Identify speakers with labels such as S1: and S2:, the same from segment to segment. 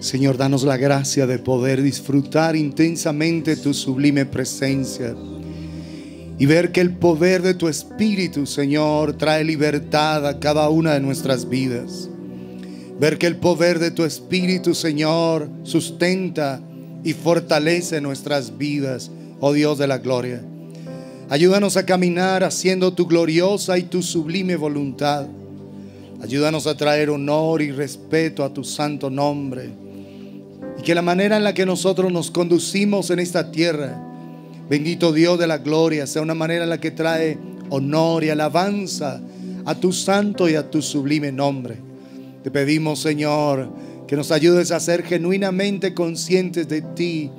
S1: Señor, danos la gracia de poder disfrutar intensamente tu sublime presencia y ver que el poder de tu Espíritu, Señor, trae libertad a cada una de nuestras vidas. Ver que el poder de tu Espíritu, Señor, sustenta y fortalece nuestras vidas, oh Dios de la gloria. Ayúdanos a caminar haciendo tu gloriosa y tu sublime voluntad. Ayúdanos a traer honor y respeto a tu santo nombre y que la manera en la que nosotros nos conducimos en esta tierra, bendito Dios de la gloria, sea una manera en la que trae honor y alabanza a tu santo y a tu sublime nombre. Te pedimos, Señor, que nos ayudes a ser genuinamente conscientes de ti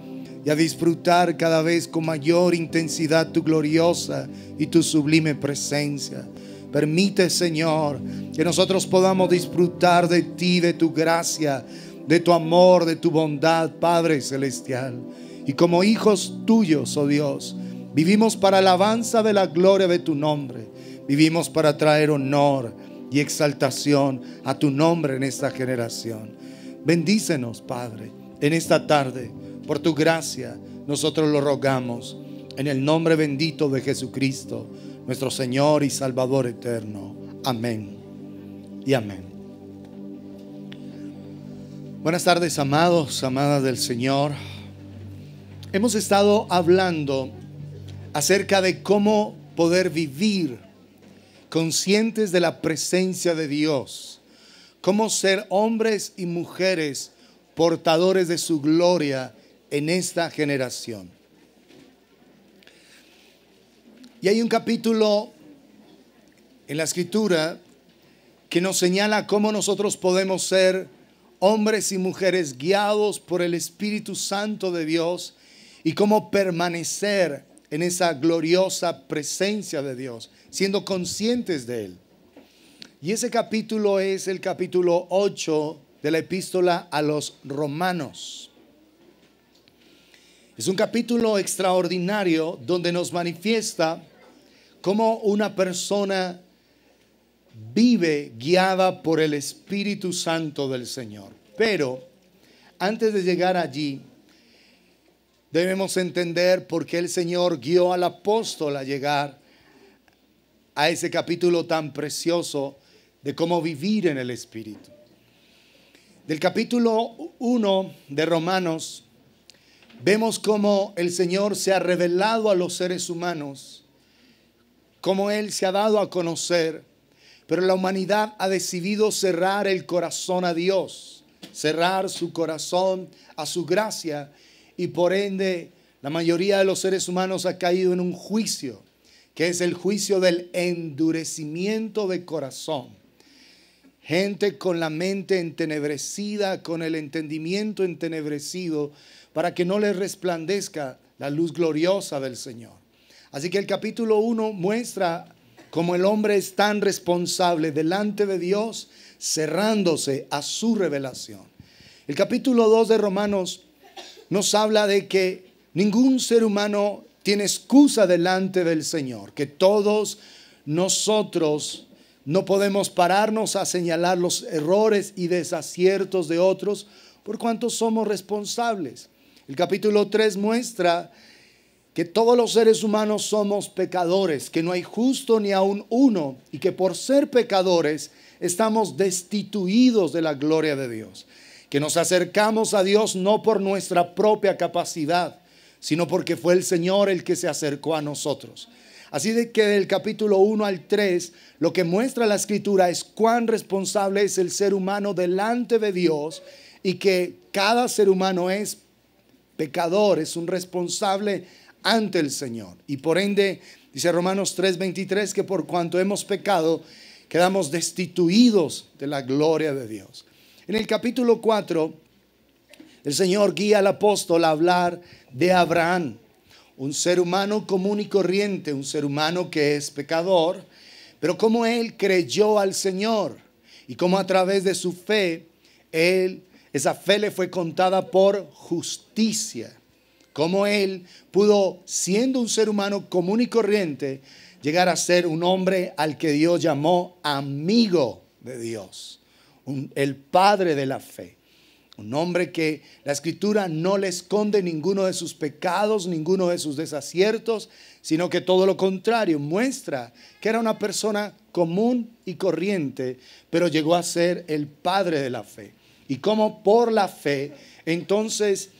S1: y a disfrutar cada vez con mayor intensidad tu gloriosa y tu sublime presencia. Permite, Señor, que nosotros podamos disfrutar de ti, de tu gracia, de tu amor, de tu bondad, Padre Celestial. Y como hijos tuyos, oh Dios, vivimos para alabanza de la gloria de tu nombre. Vivimos para traer honor y exaltación a tu nombre en esta generación. Bendícenos, Padre, en esta tarde. Por tu gracia, nosotros lo rogamos. En el nombre bendito de Jesucristo, nuestro Señor y Salvador eterno. Amén. Y amén. Buenas tardes, amados, amadas del Señor. Hemos estado hablando acerca de cómo poder vivir conscientes de la presencia de Dios, cómo ser hombres y mujeres portadores de su gloria en esta generación. Y hay un capítulo en la escritura que nos señala cómo nosotros podemos ser hombres y mujeres guiados por el Espíritu Santo de Dios y cómo permanecer en esa gloriosa presencia de Dios, siendo conscientes de Él. Y ese capítulo es el capítulo 8 de la epístola a los romanos. Es un capítulo extraordinario donde nos manifiesta cómo una persona vive guiada por el Espíritu Santo del Señor. Pero antes de llegar allí, debemos entender por qué el Señor guió al apóstol a llegar a ese capítulo tan precioso de cómo vivir en el Espíritu. Del capítulo 1 de Romanos, vemos cómo el Señor se ha revelado a los seres humanos, cómo Él se ha dado a conocer, pero la humanidad ha decidido cerrar el corazón a Dios cerrar su corazón a su gracia y por ende la mayoría de los seres humanos ha caído en un juicio, que es el juicio del endurecimiento de corazón. Gente con la mente entenebrecida, con el entendimiento entenebrecido, para que no les resplandezca la luz gloriosa del Señor. Así que el capítulo 1 muestra cómo el hombre es tan responsable delante de Dios cerrándose a su revelación. El capítulo 2 de Romanos nos habla de que ningún ser humano tiene excusa delante del Señor, que todos nosotros no podemos pararnos a señalar los errores y desaciertos de otros por cuanto somos responsables. El capítulo 3 muestra que todos los seres humanos somos pecadores, que no hay justo ni aun uno, y que por ser pecadores estamos destituidos de la gloria de Dios. Que nos acercamos a Dios no por nuestra propia capacidad, sino porque fue el Señor el que se acercó a nosotros. Así de que del capítulo 1 al 3, lo que muestra la escritura es cuán responsable es el ser humano delante de Dios y que cada ser humano es pecador, es un responsable ante el Señor. Y por ende, dice Romanos 3:23, que por cuanto hemos pecado, quedamos destituidos de la gloria de Dios. En el capítulo 4, el Señor guía al apóstol a hablar de Abraham, un ser humano común y corriente, un ser humano que es pecador, pero como él creyó al Señor y como a través de su fe, él, esa fe le fue contada por justicia. Como él pudo, siendo un ser humano común y corriente, llegar a ser un hombre al que Dios llamó amigo de Dios, el padre de la fe. Un hombre que la escritura no le esconde ninguno de sus pecados, ninguno de sus desaciertos, sino que todo lo contrario, muestra que era una persona común y corriente, pero llegó a ser el padre de la fe. Y como por la fe, entonces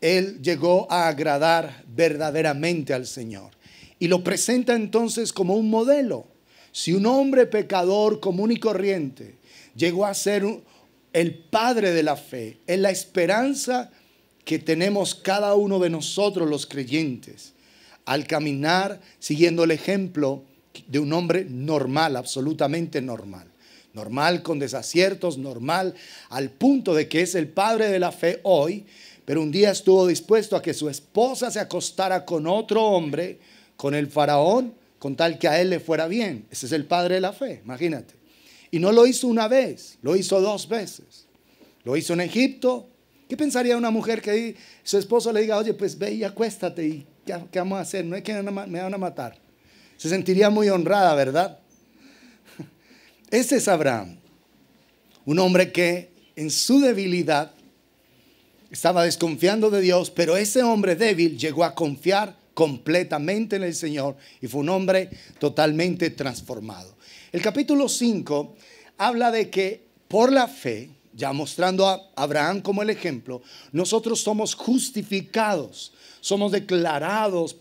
S1: él llegó a agradar verdaderamente al Señor. Y lo presenta entonces como un modelo. Si un hombre pecador común y corriente llegó a ser el padre de la fe, es la esperanza que tenemos cada uno de nosotros los creyentes al caminar siguiendo el ejemplo de un hombre normal, absolutamente normal. Normal con desaciertos, normal al punto de que es el padre de la fe hoy, pero un día estuvo dispuesto a que su esposa se acostara con otro hombre, con el faraón, con tal que a él le fuera bien. Ese es el padre de la fe, imagínate. Y no lo hizo una vez, lo hizo dos veces. Lo hizo en Egipto. ¿Qué pensaría una mujer que su esposo le diga, oye, pues ve y acuéstate y ¿qué, vamos a hacer? No es que me van a matar. Se sentiría muy honrada, ¿verdad? Ese es Abraham, un hombre que en su debilidad estaba desconfiando de Dios, pero ese hombre débil llegó a confiar completamente en el Señor y fue un hombre totalmente transformado. El capítulo 5 habla de que por la fe, ya mostrando a Abraham como el ejemplo, nosotros somos justificados, somos declarados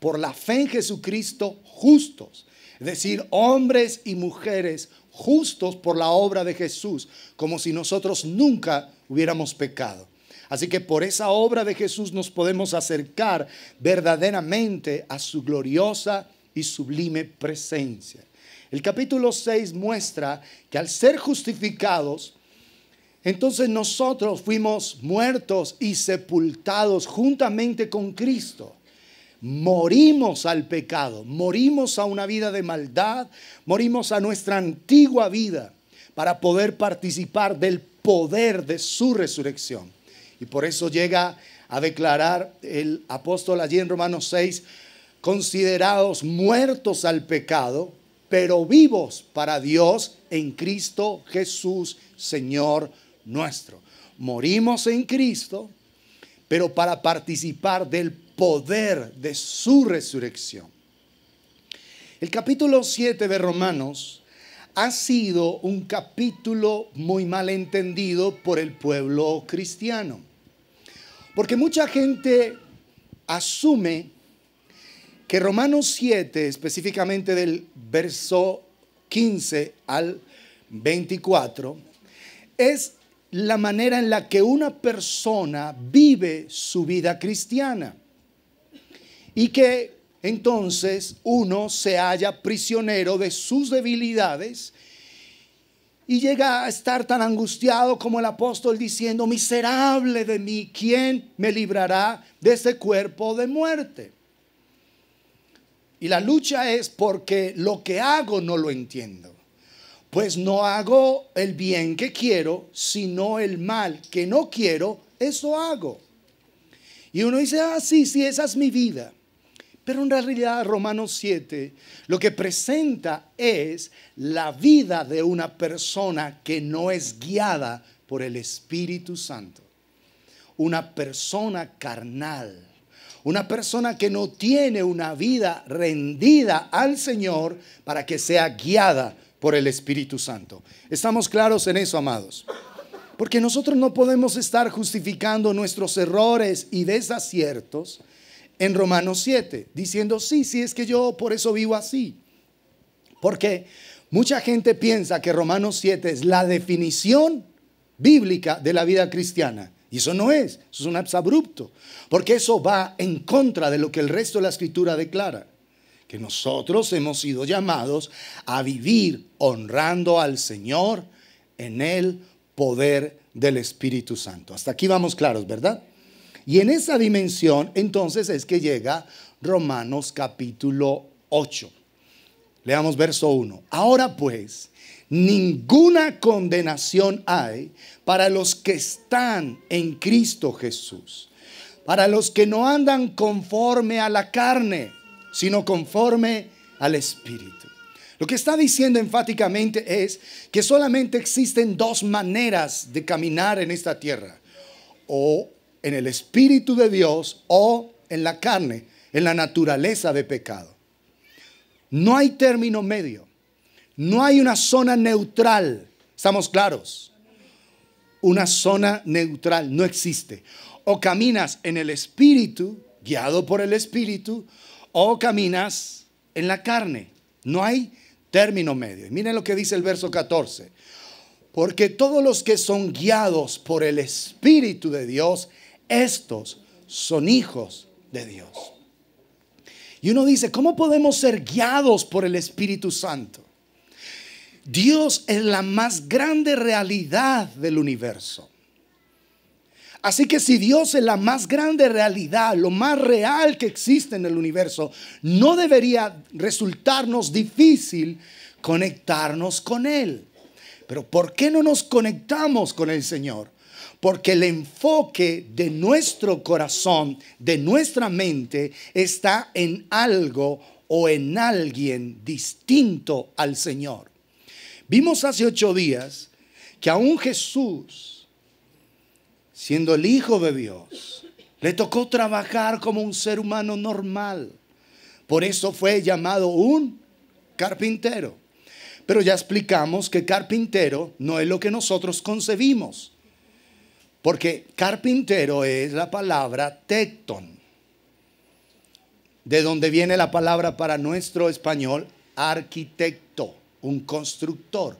S1: por la fe en Jesucristo justos. Es decir, hombres y mujeres justos por la obra de Jesús, como si nosotros nunca hubiéramos pecado. Así que por esa obra de Jesús nos podemos acercar verdaderamente a su gloriosa y sublime presencia. El capítulo 6 muestra que al ser justificados, entonces nosotros fuimos muertos y sepultados juntamente con Cristo. Morimos al pecado, morimos a una vida de maldad, morimos a nuestra antigua vida para poder participar del poder de su resurrección. Y por eso llega a declarar el apóstol allí en Romanos 6, considerados muertos al pecado, pero vivos para Dios en Cristo Jesús, Señor nuestro. Morimos en Cristo, pero para participar del poder de su resurrección. El capítulo 7 de Romanos ha sido un capítulo muy mal entendido por el pueblo cristiano. Porque mucha gente asume que Romanos 7, específicamente del verso 15 al 24, es la manera en la que una persona vive su vida cristiana. Y que entonces uno se halla prisionero de sus debilidades y llega a estar tan angustiado como el apóstol diciendo, miserable de mí, ¿quién me librará de este cuerpo de muerte? Y la lucha es porque lo que hago no lo entiendo. Pues no hago el bien que quiero, sino el mal que no quiero, eso hago. Y uno dice, ah, sí, sí, esa es mi vida. Pero en realidad Romanos 7 lo que presenta es la vida de una persona que no es guiada por el Espíritu Santo. Una persona carnal. Una persona que no tiene una vida rendida al Señor para que sea guiada por el Espíritu Santo. ¿Estamos claros en eso, amados? Porque nosotros no podemos estar justificando nuestros errores y desaciertos en Romanos 7, diciendo, sí, sí, es que yo por eso vivo así. Porque mucha gente piensa que Romanos 7 es la definición bíblica de la vida cristiana. Y eso no es, eso es un absabrupto, porque eso va en contra de lo que el resto de la escritura declara, que nosotros hemos sido llamados a vivir honrando al Señor en el poder del Espíritu Santo. Hasta aquí vamos claros, ¿verdad? Y en esa dimensión entonces es que llega Romanos capítulo 8. Leamos verso 1. Ahora pues, ninguna condenación hay para los que están en Cristo Jesús, para los que no andan conforme a la carne, sino conforme al Espíritu. Lo que está diciendo enfáticamente es que solamente existen dos maneras de caminar en esta tierra. O en el Espíritu de Dios o en la carne, en la naturaleza de pecado. No hay término medio. No hay una zona neutral. ¿Estamos claros? Una zona neutral no existe. O caminas en el Espíritu, guiado por el Espíritu, o caminas en la carne. No hay término medio. Miren lo que dice el verso 14. Porque todos los que son guiados por el Espíritu de Dios, estos son hijos de Dios. Y uno dice, ¿cómo podemos ser guiados por el Espíritu Santo? Dios es la más grande realidad del universo. Así que si Dios es la más grande realidad, lo más real que existe en el universo, no debería resultarnos difícil conectarnos con Él. Pero ¿por qué no nos conectamos con el Señor? Porque el enfoque de nuestro corazón, de nuestra mente, está en algo o en alguien distinto al Señor. Vimos hace ocho días que aún Jesús, siendo el Hijo de Dios, le tocó trabajar como un ser humano normal. Por eso fue llamado un carpintero. Pero ya explicamos que carpintero no es lo que nosotros concebimos. Porque carpintero es la palabra tecton. De donde viene la palabra para nuestro español arquitecto, un constructor.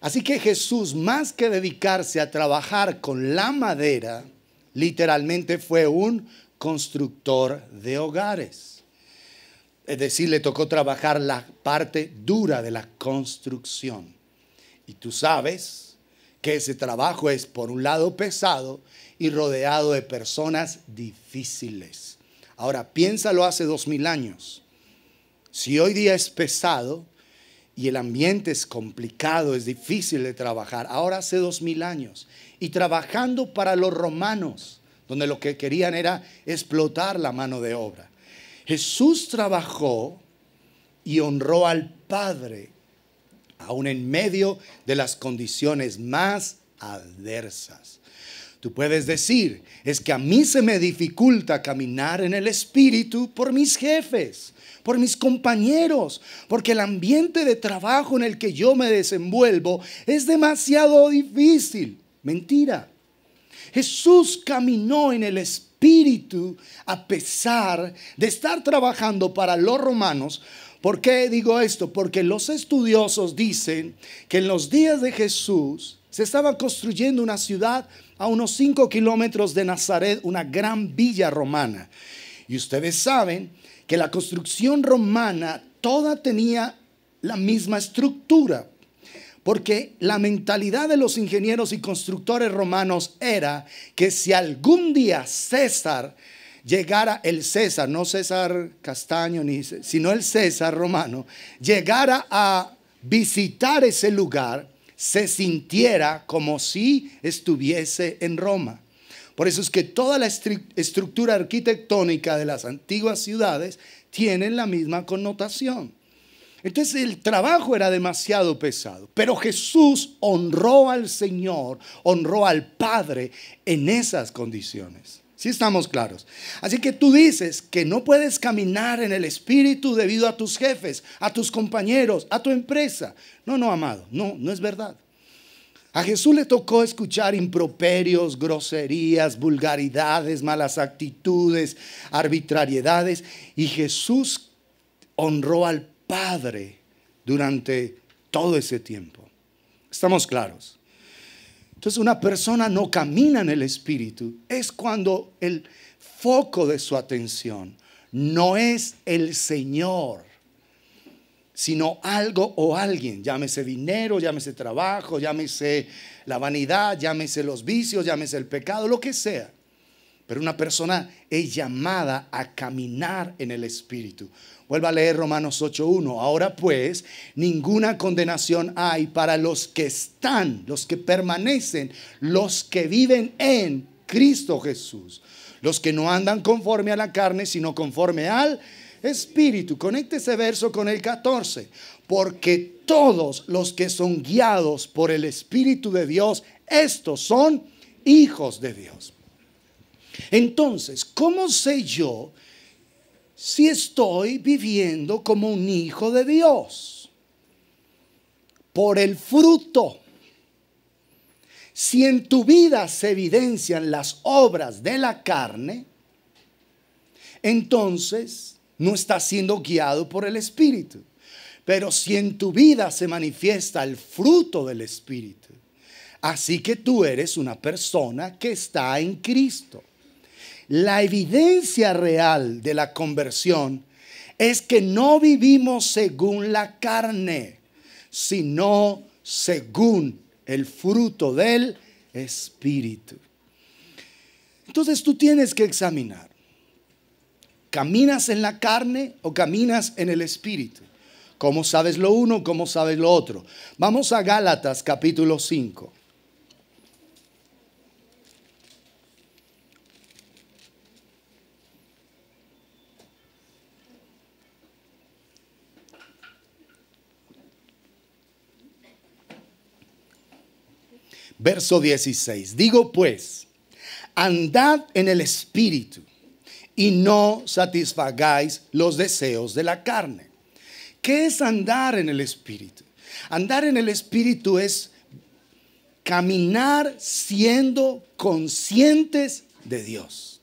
S1: Así que Jesús, más que dedicarse a trabajar con la madera, literalmente fue un constructor de hogares. Es decir, le tocó trabajar la parte dura de la construcción. Y tú sabes que ese trabajo es, por un lado, pesado y rodeado de personas difíciles. Ahora, piénsalo hace dos mil años. Si hoy día es pesado, y el ambiente es complicado, es difícil de trabajar. Ahora hace dos mil años. Y trabajando para los romanos, donde lo que querían era explotar la mano de obra. Jesús trabajó y honró al Padre, aún en medio de las condiciones más adversas. Tú puedes decir, es que a mí se me dificulta caminar en el Espíritu por mis jefes por mis compañeros, porque el ambiente de trabajo en el que yo me desenvuelvo es demasiado difícil. Mentira. Jesús caminó en el Espíritu a pesar de estar trabajando para los romanos. ¿Por qué digo esto? Porque los estudiosos dicen que en los días de Jesús se estaba construyendo una ciudad a unos 5 kilómetros de Nazaret, una gran villa romana. Y ustedes saben que la construcción romana toda tenía la misma estructura, porque la mentalidad de los ingenieros y constructores romanos era que si algún día César llegara, el César, no César Castaño, ni, sino el César romano, llegara a visitar ese lugar, se sintiera como si estuviese en Roma. Por eso es que toda la estructura arquitectónica de las antiguas ciudades tienen la misma connotación. Entonces el trabajo era demasiado pesado, pero Jesús honró al Señor, honró al Padre en esas condiciones. Si estamos claros. Así que tú dices que no puedes caminar en el Espíritu debido a tus jefes, a tus compañeros, a tu empresa. No, no, amado, no, no es verdad. A Jesús le tocó escuchar improperios, groserías, vulgaridades, malas actitudes, arbitrariedades. Y Jesús honró al Padre durante todo ese tiempo. ¿Estamos claros? Entonces una persona no camina en el Espíritu. Es cuando el foco de su atención no es el Señor sino algo o alguien, llámese dinero, llámese trabajo, llámese la vanidad, llámese los vicios, llámese el pecado, lo que sea. Pero una persona es llamada a caminar en el Espíritu. Vuelva a leer Romanos 8.1. Ahora pues, ninguna condenación hay para los que están, los que permanecen, los que viven en Cristo Jesús. Los que no andan conforme a la carne, sino conforme al Espíritu. Conecte ese verso con el 14. porque todos los que son guiados por el Espíritu de Dios, estos son hijos de Dios. Entonces, ¿cómo sé yo si estoy viviendo como un hijo de Dios? Por el fruto. Si en tu vida se evidencian las obras de la carne, entonces no estás siendo guiado por el Espíritu. Pero si en tu vida se manifiesta el fruto del Espíritu, así que tú eres una persona que está en Cristo. La evidencia real de la conversión es que no vivimos según la carne, sino según el fruto del Espíritu. Entonces tú tienes que examinar, ¿caminas en la carne o caminas en el Espíritu? ¿Cómo sabes lo uno? ¿Cómo sabes lo otro? Vamos a Gálatas capítulo 5. Verso 16. Digo pues, andad en el Espíritu y no satisfagáis los deseos de la carne. ¿Qué es andar en el Espíritu? Andar en el Espíritu es caminar siendo conscientes de Dios,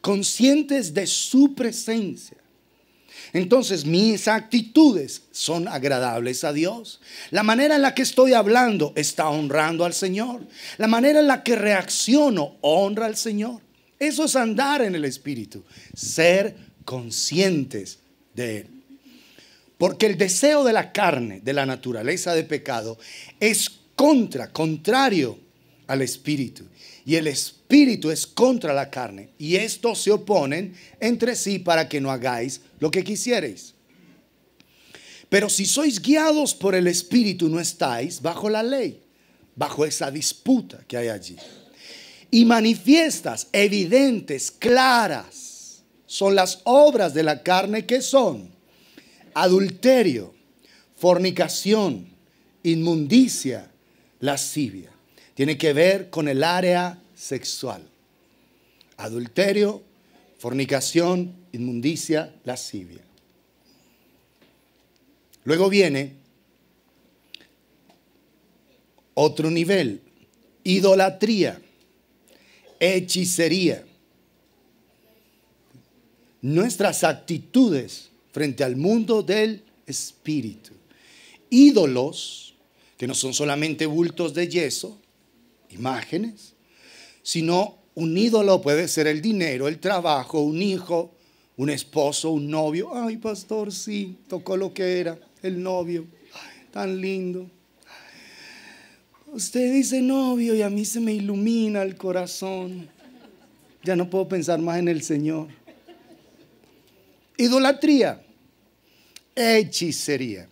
S1: conscientes de su presencia. Entonces mis actitudes son agradables a Dios. La manera en la que estoy hablando está honrando al Señor. La manera en la que reacciono honra al Señor. Eso es andar en el Espíritu, ser conscientes de Él. Porque el deseo de la carne, de la naturaleza de pecado, es contra, contrario al espíritu. Y el espíritu es contra la carne. Y estos se oponen entre sí para que no hagáis lo que quisierais. Pero si sois guiados por el espíritu, no estáis bajo la ley, bajo esa disputa que hay allí. Y manifiestas, evidentes, claras, son las obras de la carne que son adulterio, fornicación, inmundicia, lascivia. Tiene que ver con el área sexual. Adulterio, fornicación, inmundicia, lascivia. Luego viene otro nivel, idolatría, hechicería. Nuestras actitudes frente al mundo del espíritu. Ídolos, que no son solamente bultos de yeso, imágenes, sino un ídolo puede ser el dinero, el trabajo, un hijo, un esposo, un novio. Ay, pastor, sí, tocó lo que era, el novio. tan lindo. Usted dice novio y a mí se me ilumina el corazón. Ya no puedo pensar más en el Señor. Idolatría hechicería.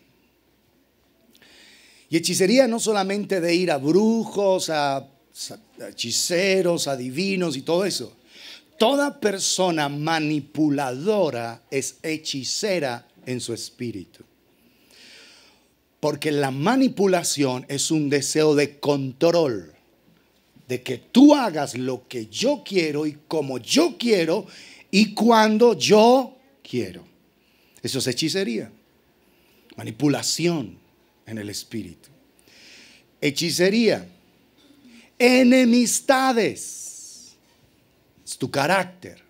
S1: Y hechicería no solamente de ir a brujos, a, hechiceros, adivinos y todo eso. Toda persona manipuladora es hechicera en su espíritu. Porque la manipulación es un deseo de control, de que tú hagas lo que yo quiero y como yo quiero y cuando yo quiero. Eso es hechicería. Manipulación en el espíritu. Hechicería. Enemistades. Es tu carácter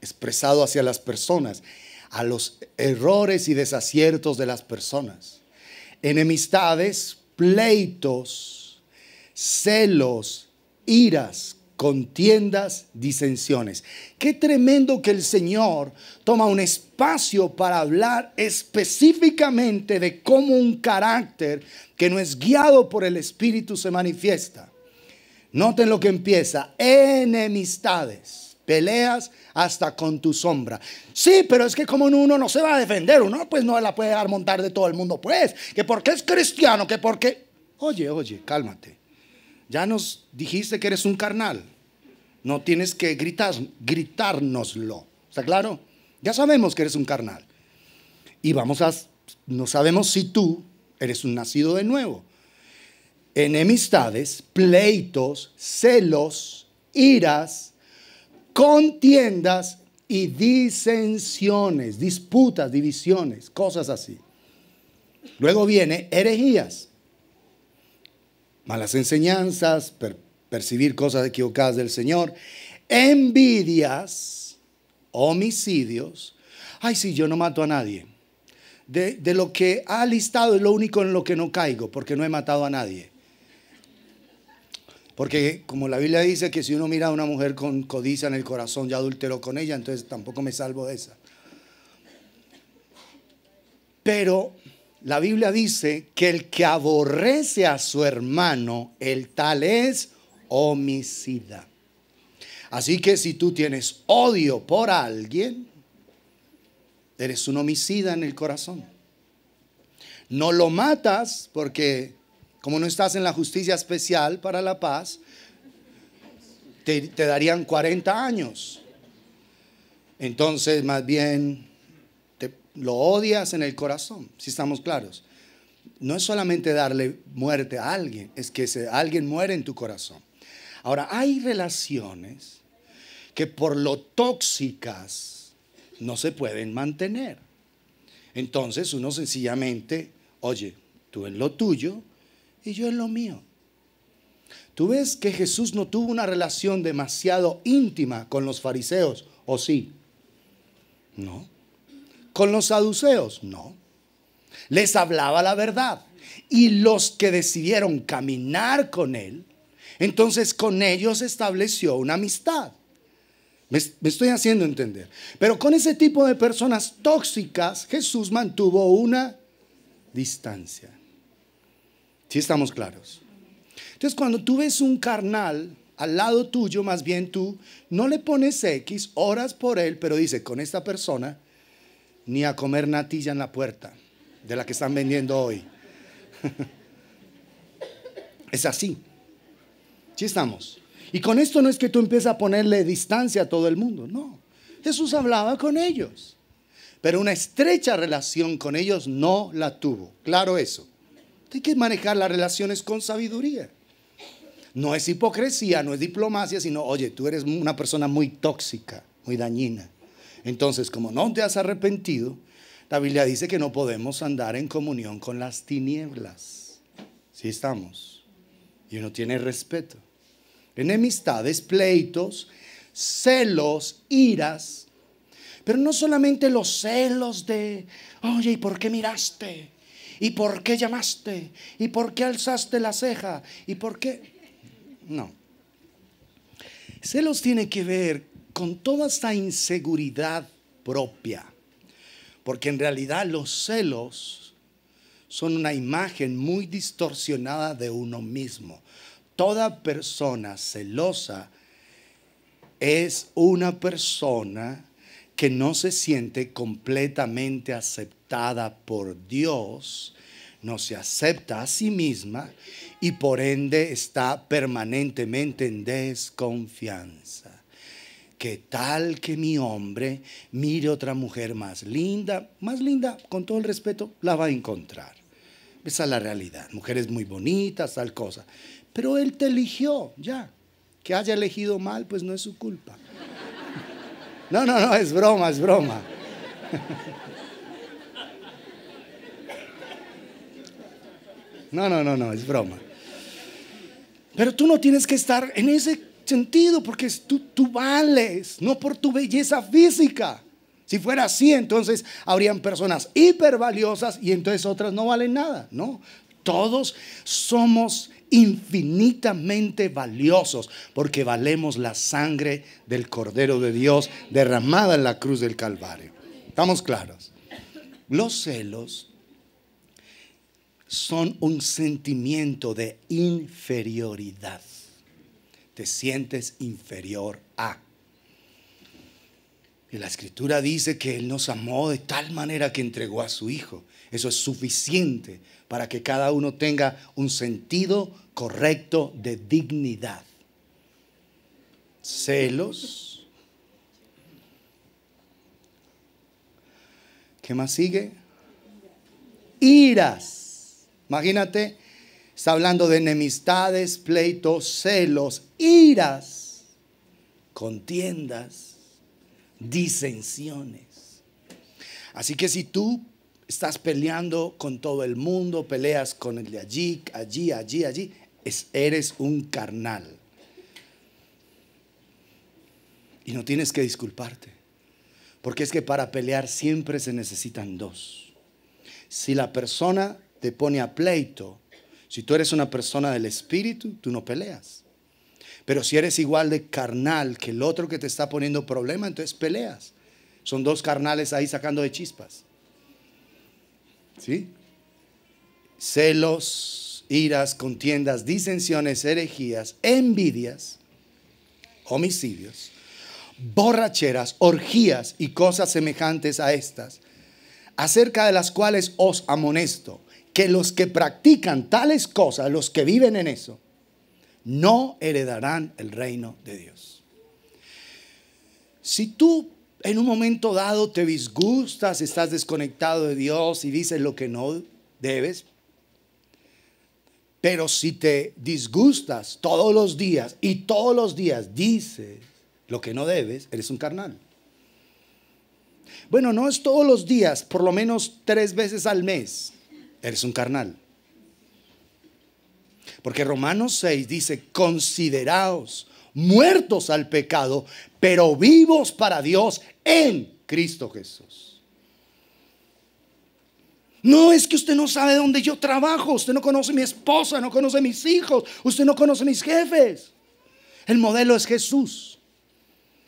S1: expresado hacia las personas, a los errores y desaciertos de las personas. Enemistades, pleitos, celos, iras, contiendas, disensiones. Qué tremendo que el Señor toma un espacio para hablar específicamente de cómo un carácter que no es guiado por el Espíritu se manifiesta. Noten lo que empieza, enemistades, peleas hasta con tu sombra. Sí, pero es que como uno no se va a defender, uno pues no la puede dar montar de todo el mundo, pues, que porque es cristiano, que porque... Oye, oye, cálmate. Ya nos dijiste que eres un carnal. No tienes que gritar, gritárnoslo. ¿Está claro? Ya sabemos que eres un carnal. Y vamos a, no sabemos si tú Eres un nacido de nuevo. Enemistades, pleitos, celos, iras, contiendas y disensiones, disputas, divisiones, cosas así. Luego viene herejías, malas enseñanzas, percibir cosas equivocadas del Señor, envidias, homicidios. Ay, sí, yo no mato a nadie. De, de, lo que ha listado es lo único en lo que no caigo, porque no he matado a nadie. Porque como la Biblia dice que si uno mira a una mujer con codicia en el corazón, ya adulteró con ella, entonces tampoco me salvo de esa. Pero la Biblia dice que el que aborrece a su hermano, el tal es homicida. Así que si tú tienes odio por alguien, eres un homicida en el corazón. No lo matas porque como no estás en la justicia especial para la paz, te, darían 40 años. Entonces, más bien, te, lo odias en el corazón, si estamos claros. No es solamente darle muerte a alguien, es que alguien muere en tu corazón. Ahora, hay relaciones que por lo tóxicas no se pueden mantener. Entonces uno sencillamente, oye, tú en lo tuyo y yo en lo mío. Tú ves que Jesús no tuvo una relación demasiado íntima con los fariseos, ¿o sí? No. ¿Con los saduceos? No. Les hablaba la verdad. Y los que decidieron caminar con él, entonces con ellos estableció una amistad. Me, estoy haciendo entender. Pero con ese tipo de personas tóxicas, Jesús mantuvo una distancia. Si estamos claros. Entonces, cuando tú ves un carnal al lado tuyo, más bien tú no le pones X, oras por él, pero dice, con esta persona, ni a comer natilla en la puerta de la que están vendiendo hoy. es así. Si estamos. Y con esto no es que tú empieces a ponerle distancia a todo el mundo, no. Jesús hablaba con ellos, pero una estrecha relación con ellos no la tuvo. Claro eso. Hay que manejar las relaciones con sabiduría. No es hipocresía, no es diplomacia, sino, oye, tú eres una persona muy tóxica, muy dañina. Entonces, como no te has arrepentido, la Biblia dice que no podemos andar en comunión con las tinieblas. Sí estamos. Y uno tiene respeto enemistades, pleitos, celos, iras. Pero no solamente los celos de, oye, ¿y por qué miraste? ¿Y por qué llamaste? ¿Y por qué alzaste la ceja? ¿Y por qué? No. Celos tiene que ver con toda esta inseguridad propia. Porque en realidad los celos son una imagen muy distorsionada de uno mismo. Toda persona celosa es una persona que no se siente completamente aceptada por Dios, no se acepta a sí misma y por ende está permanentemente en desconfianza. Que tal que mi hombre mire otra mujer más linda, más linda, con todo el respeto, la va a encontrar. Esa es la realidad. Mujeres muy bonitas, tal cosa. Pero Él te eligió, ya. Que haya elegido mal, pues no es su culpa. No, no, no, es broma, es broma. No, no, no, no, es broma. Pero tú no tienes que estar en ese sentido porque tú, tú vales, no por tu belleza física. Si fuera así, entonces habrían personas hipervaliosas y entonces otras no valen nada. No, todos somos infinitamente valiosos porque valemos la sangre del Cordero de Dios derramada en la cruz del Calvario. ¿Estamos claros? Los celos son un sentimiento de inferioridad. Te sientes inferior a. Y la escritura dice que Él nos amó de tal manera que entregó a su Hijo. Eso es suficiente para que cada uno tenga un sentido correcto de dignidad. Celos. ¿Qué más sigue? Iras. Imagínate, está hablando de enemistades, pleitos, celos, iras, contiendas, disensiones. Así que si tú estás peleando con todo el mundo, peleas con el de allí, allí, allí, allí, eres un carnal. Y no tienes que disculparte, porque es que para pelear siempre se necesitan dos. Si la persona te pone a pleito, si tú eres una persona del espíritu, tú no peleas. Pero si eres igual de carnal que el otro que te está poniendo problema, entonces peleas. Son dos carnales ahí sacando de chispas. Celos, iras, contiendas, disensiones, herejías, envidias, homicidios, borracheras, orgías y cosas semejantes a estas, acerca de las cuales os amonesto, que los que practican tales cosas, los que viven en eso, no heredarán el reino de Dios. Si tú en un momento dado te disgustas, estás desconectado de Dios y dices lo que no debes, pero si te disgustas todos los días y todos los días dices lo que no debes, eres un carnal. Bueno, no es todos los días, por lo menos tres veces al mes, eres un carnal. Porque Romanos 6 dice, consideraos muertos al pecado, pero vivos para Dios en Cristo Jesús. No es que usted no sabe dónde yo trabajo, usted no conoce mi esposa, no conoce mis hijos, usted no conoce mis jefes. El modelo es Jesús.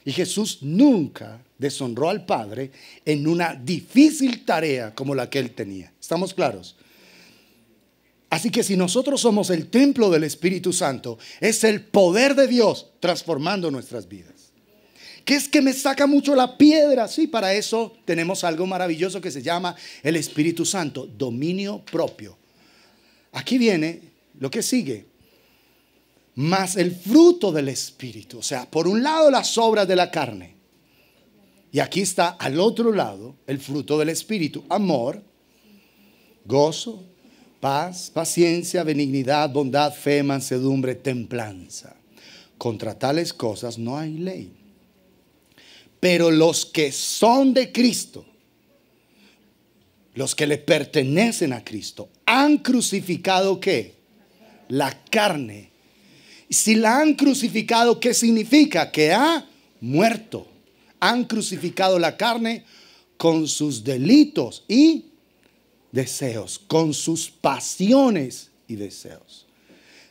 S1: Y Jesús nunca deshonró al Padre en una difícil tarea como la que él tenía. ¿Estamos claros? Así que si nosotros somos el templo del Espíritu Santo, es el poder de Dios transformando nuestras vidas. ¿Qué es que me saca mucho la piedra? Sí, para eso tenemos algo maravilloso que se llama el Espíritu Santo, dominio propio. Aquí viene lo que sigue. Más el fruto del Espíritu. O sea, por un lado las obras de la carne. Y aquí está al otro lado el fruto del Espíritu. Amor, gozo, paz, paciencia, benignidad, bondad, fe, mansedumbre, templanza. Contra tales cosas no hay ley. Pero los que son de Cristo, los que le pertenecen a Cristo, han crucificado qué? La carne. Si la han crucificado, ¿qué significa? Que ha muerto. Han crucificado la carne con sus delitos y deseos, con sus pasiones y deseos.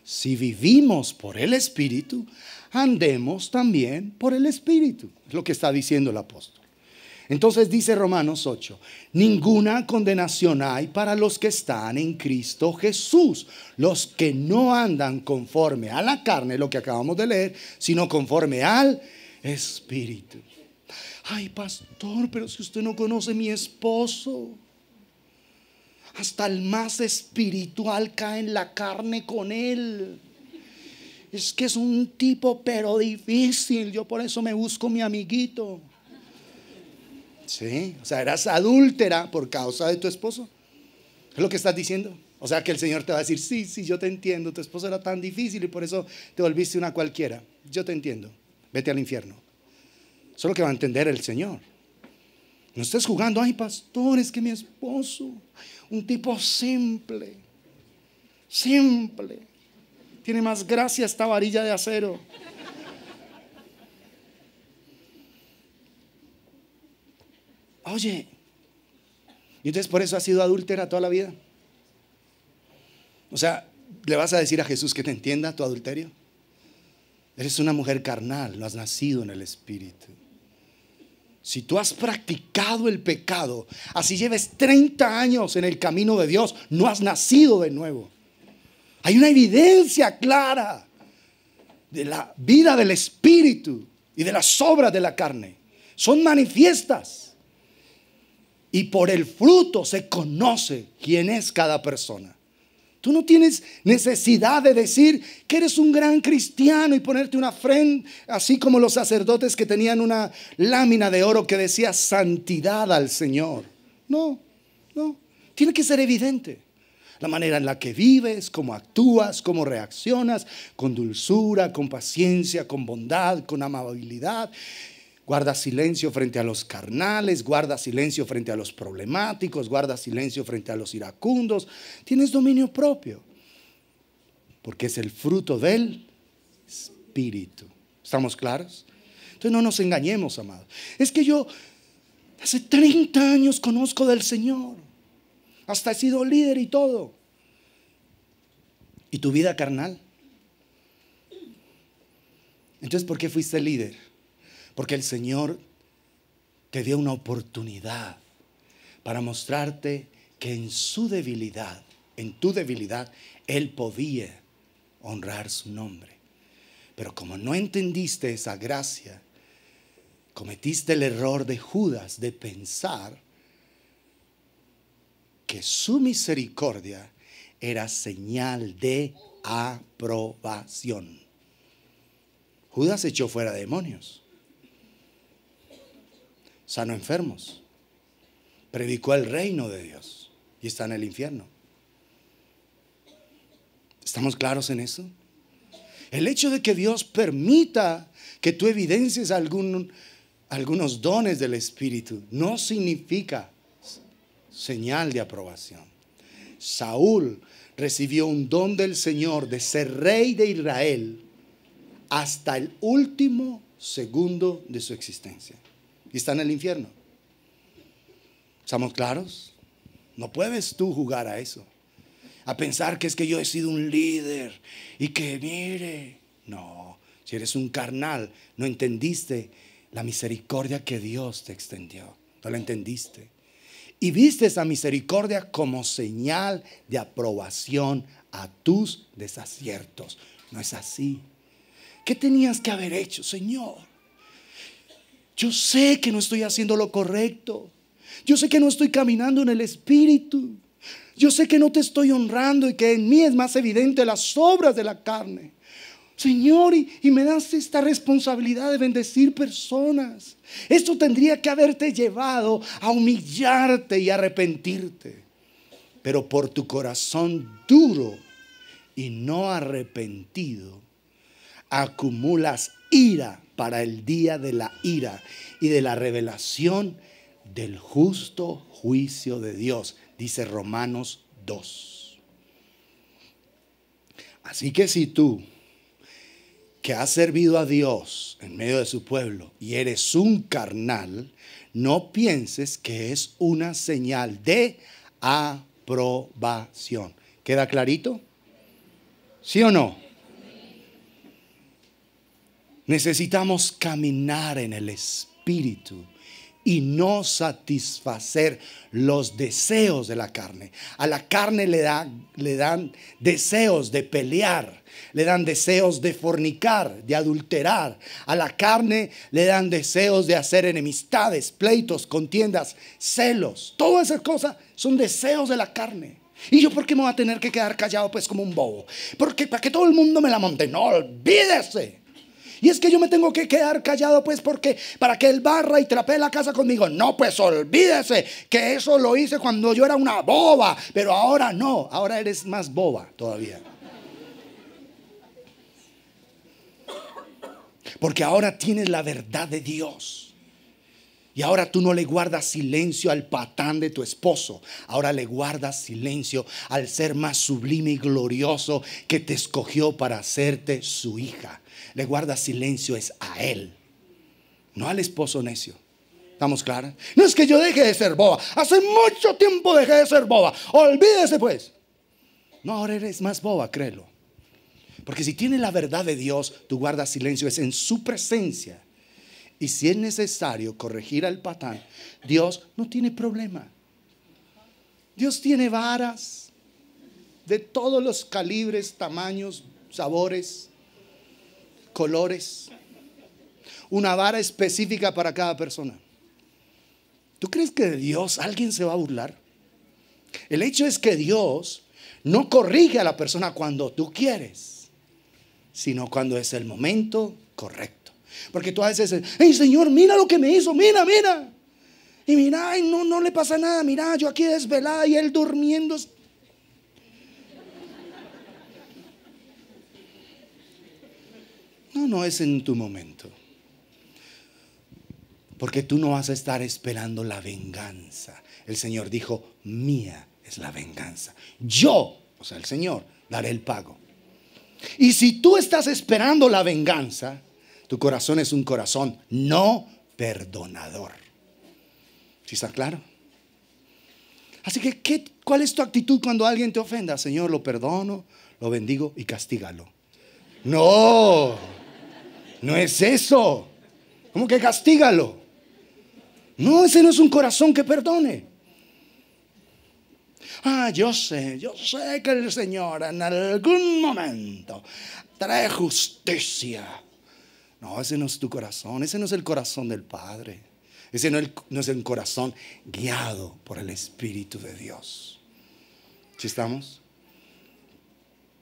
S1: Si vivimos por el Espíritu, andemos también por el Espíritu. Es lo que está diciendo el apóstol. Entonces dice Romanos 8, ninguna condenación hay para los que están en Cristo Jesús, los que no andan conforme a la carne, lo que acabamos de leer, sino conforme al Espíritu. Ay, pastor, pero si usted no conoce a mi esposo, hasta el más espiritual cae en la carne con él. Es que es un tipo pero difícil. Yo por eso me busco mi amiguito. Sí, o sea, eras adúltera por causa de tu esposo. Es lo que estás diciendo. O sea, que el Señor te va a decir, sí, sí, yo te entiendo. Tu esposo era tan difícil y por eso te volviste una cualquiera. Yo te entiendo. Vete al infierno. Eso es lo que va a entender el Señor. No estés jugando, ay, pastor, es que mi esposo, un tipo simple, simple. Tiene más gracia esta varilla de acero. Oye, y entonces por eso ha sido adúltera toda la vida. O sea, ¿le vas a decir a Jesús que te entienda tu adulterio? Eres una mujer carnal, no has nacido en el Espíritu. Si tú has practicado el pecado, así lleves 30 años en el camino de Dios, no has nacido de nuevo. Hay una evidencia clara de la vida del Espíritu y de las obras de la carne. Son manifiestas. Y por el fruto se conoce quién es cada persona. Tú no tienes necesidad de decir que eres un gran cristiano y ponerte una frente, así como los sacerdotes que tenían una lámina de oro que decía santidad al Señor. No, no. Tiene que ser evidente. la manera en la que vives, cómo actúas, cómo reaccionas, con dulzura, con paciencia, con bondad, con amabilidad. Guarda silencio frente a los carnales, guarda silencio frente a los problemáticos, guarda silencio frente a los iracundos. Tienes dominio propio, porque es el fruto del Espíritu. ¿Estamos claros? Entonces no nos engañemos, amados. Es que yo hace 30 años conozco del Señor. Hasta he sido líder y todo. ¿Y tu vida carnal? Entonces, ¿por qué fuiste líder? Porque el Señor te dio una oportunidad para mostrarte que en su debilidad, en tu debilidad, Él podía honrar su nombre. Pero como no entendiste esa gracia, cometiste el error de Judas de pensar que su misericordia era señal de aprobación. Judas echó fuera demonios, sanó enfermos, predicó el reino de Dios y está en el infierno. ¿Estamos claros en eso? El hecho de que Dios permita que tú evidencies algunos dones del Espíritu no significa señal de aprobación. Saúl recibió un don del Señor de ser rey de Israel hasta el último segundo de su existencia. Y está en el infierno. ¿Estamos claros? No puedes tú jugar a eso. A pensar que es que yo he sido un líder y que mire. No, si eres un carnal, no entendiste la misericordia que Dios te extendió. No la entendiste. Y viste esa misericordia como señal de aprobación a tus desaciertos. No es así. ¿Qué tenías que haber hecho, Señor? Yo sé que no estoy haciendo lo correcto. Yo sé que no estoy caminando en el Espíritu. Yo sé que no te estoy honrando y que en mí es más evidente las obras de la carne. Señor, y, me das esta responsabilidad de bendecir personas. Esto tendría que haberte llevado a humillarte y arrepentirte. Pero por tu corazón duro y no arrepentido, acumulas ira para el día de la ira y de la revelación del justo juicio de Dios, dice Romanos 2. Así que si tú que has servido a Dios en medio de su pueblo y eres un carnal, no pienses que es una señal de aprobación. ¿Queda clarito? ¿Sí o no? Necesitamos caminar en el Espíritu y no satisfacer los deseos de la carne. A la carne le, le dan deseos de pelear, le dan deseos de fornicar, de adulterar. A la carne le dan deseos de hacer enemistades, pleitos, contiendas, celos. Todas esas cosas son deseos de la carne. ¿Y yo por qué me voy a tener que quedar callado pues como un bobo? Porque para que todo el mundo me la monte. No, olvídese. Y es que yo me tengo que quedar callado pues porque para que él barra y trapee la casa conmigo. No, pues olvídese que eso lo hice cuando yo era una boba, pero ahora no, ahora eres más boba todavía. Porque ahora tienes la verdad de Dios. Y ahora tú no le guardas silencio al patán de tu esposo. Ahora le guardas silencio al ser más sublime y glorioso que te escogió para hacerte su hija le guarda silencio es a él, no al esposo necio. ¿Estamos claros? No es que yo deje de ser boba. Hace mucho tiempo dejé de ser boba. Olvídese pues. No, ahora eres más boba, créelo. Porque si tiene la verdad de Dios, tú guardas silencio, es en su presencia. Y si es necesario corregir al patán, Dios no tiene problema. Dios tiene varas de todos los calibres, tamaños, sabores colores, una vara específica para cada persona. ¿Tú crees que de Dios alguien se va a burlar? El hecho es que Dios no corrige a la persona cuando tú quieres, sino cuando es el momento correcto. Porque tú a veces, hey Señor, mira lo que me hizo, mira, mira. Y mira, no, no le pasa nada, mira, yo aquí desvelada y él durmiendo. No, es en tu momento. Porque tú no vas a estar esperando la venganza. El Señor dijo, mía es la venganza. Yo, o sea, el Señor, daré el pago. Y si tú estás esperando la venganza, tu corazón es un corazón no perdonador. ¿Sí está claro? Así que, ¿qué, ¿cuál es tu actitud cuando alguien te ofenda? Señor, lo perdono, lo bendigo y castígalo. No, no es eso. ¿Cómo que castígalo? No, ese no es un corazón que perdone. Ah, yo sé, yo sé que el Señor en algún momento trae justicia. No, ese no es tu corazón, ese no es el corazón del Padre. Ese no, no es el corazón guiado por el Espíritu de Dios. ¿Sí estamos?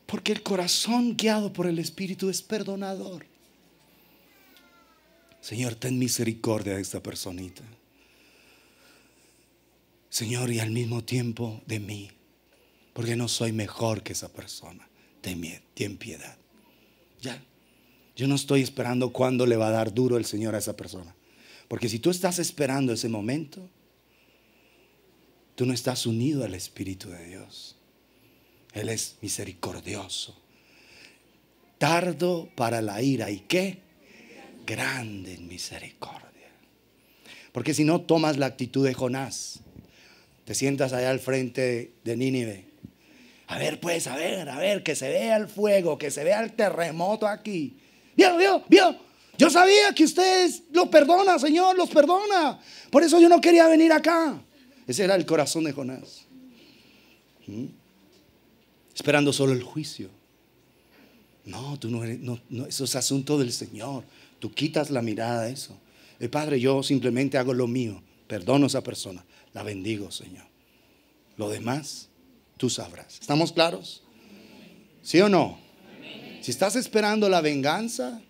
S1: Porque el corazón guiado por el Espíritu es perdonador. Señor, ten misericordia de esta personita. Señor, y al mismo tiempo de mí, porque no soy mejor que esa persona. Ten, ten piedad. Ya. Yo no estoy esperando cuándo le va a dar duro el Señor a esa persona. Porque si tú estás esperando ese momento, tú no estás unido al Espíritu de Dios. Él es misericordioso. Tardo para la ira. ¿Y qué? Grande en misericordia. Porque si no tomas la actitud de Jonás, te sientas allá al frente de Nínive. A ver, pues, a ver, a ver, que se vea el fuego, que se vea el terremoto aquí. Vio, vio, vio. Yo sabía que ustedes lo perdona, Señor, los perdona. Por eso yo no quería venir acá. Ese era el corazón de Jonás. ¿Mm? Esperando solo el juicio. No, tú no eres, no, no, eso es asunto del Señor. Tú quitas la mirada de eso. El Padre, yo simplemente hago lo mío. Perdono a esa persona. La bendigo, Señor. Lo demás, tú sabrás. ¿Estamos claros? ¿Sí o no? Si estás esperando la venganza,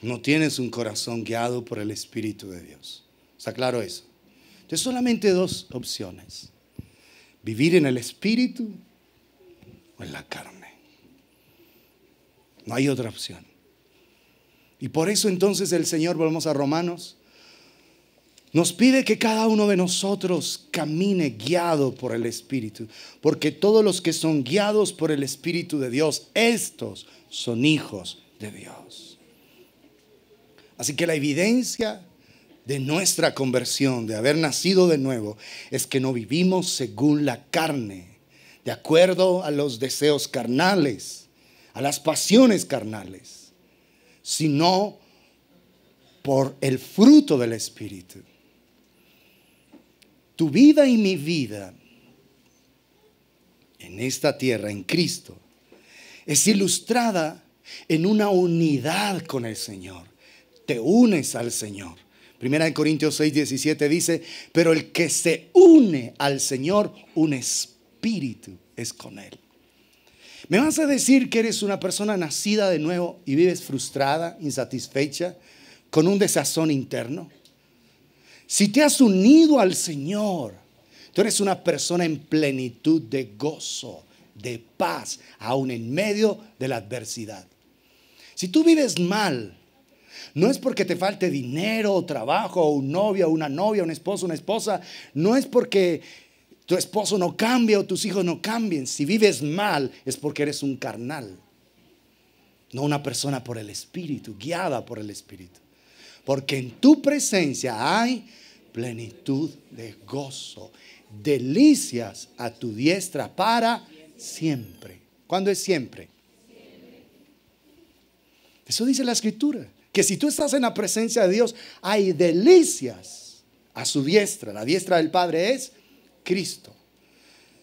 S1: no tienes un corazón guiado por el Espíritu de Dios. ¿Está claro eso? Entonces solamente dos opciones. Vivir en el Espíritu o en la carne. No hay otra opción. Y por eso entonces el Señor, volvemos a Romanos, nos pide que cada uno de nosotros camine guiado por el Espíritu, porque todos los que son guiados por el Espíritu de Dios, estos son hijos de Dios. Así que la evidencia de nuestra conversión, de haber nacido de nuevo, es que no vivimos según la carne, de acuerdo a los deseos carnales, a las pasiones carnales, sino por el fruto del Espíritu tu vida y mi vida en esta tierra, en Cristo, es ilustrada en una unidad con el Señor. Te unes al Señor. Primera de Corintios 6, 17 dice, pero el que se une al Señor, un espíritu es con Él. ¿Me vas a decir que eres una persona nacida de nuevo y vives frustrada, insatisfecha, con un desazón interno? Si te has unido al Señor, tú eres una persona en plenitud de gozo, de paz, aún en medio de la adversidad. Si tú vives mal, no es porque te falte dinero o trabajo o un novio una novia, un esposo, una esposa, no es porque tu esposo no cambie o tus hijos no cambien. Si vives mal es porque eres un carnal, no una persona por el Espíritu, guiada por el Espíritu. Porque en tu presencia hay plenitud de gozo, delicias a tu diestra para siempre. ¿Cuándo es siempre? Eso dice la escritura, que si tú estás en la presencia de Dios, hay delicias a su diestra. La diestra del Padre es Cristo.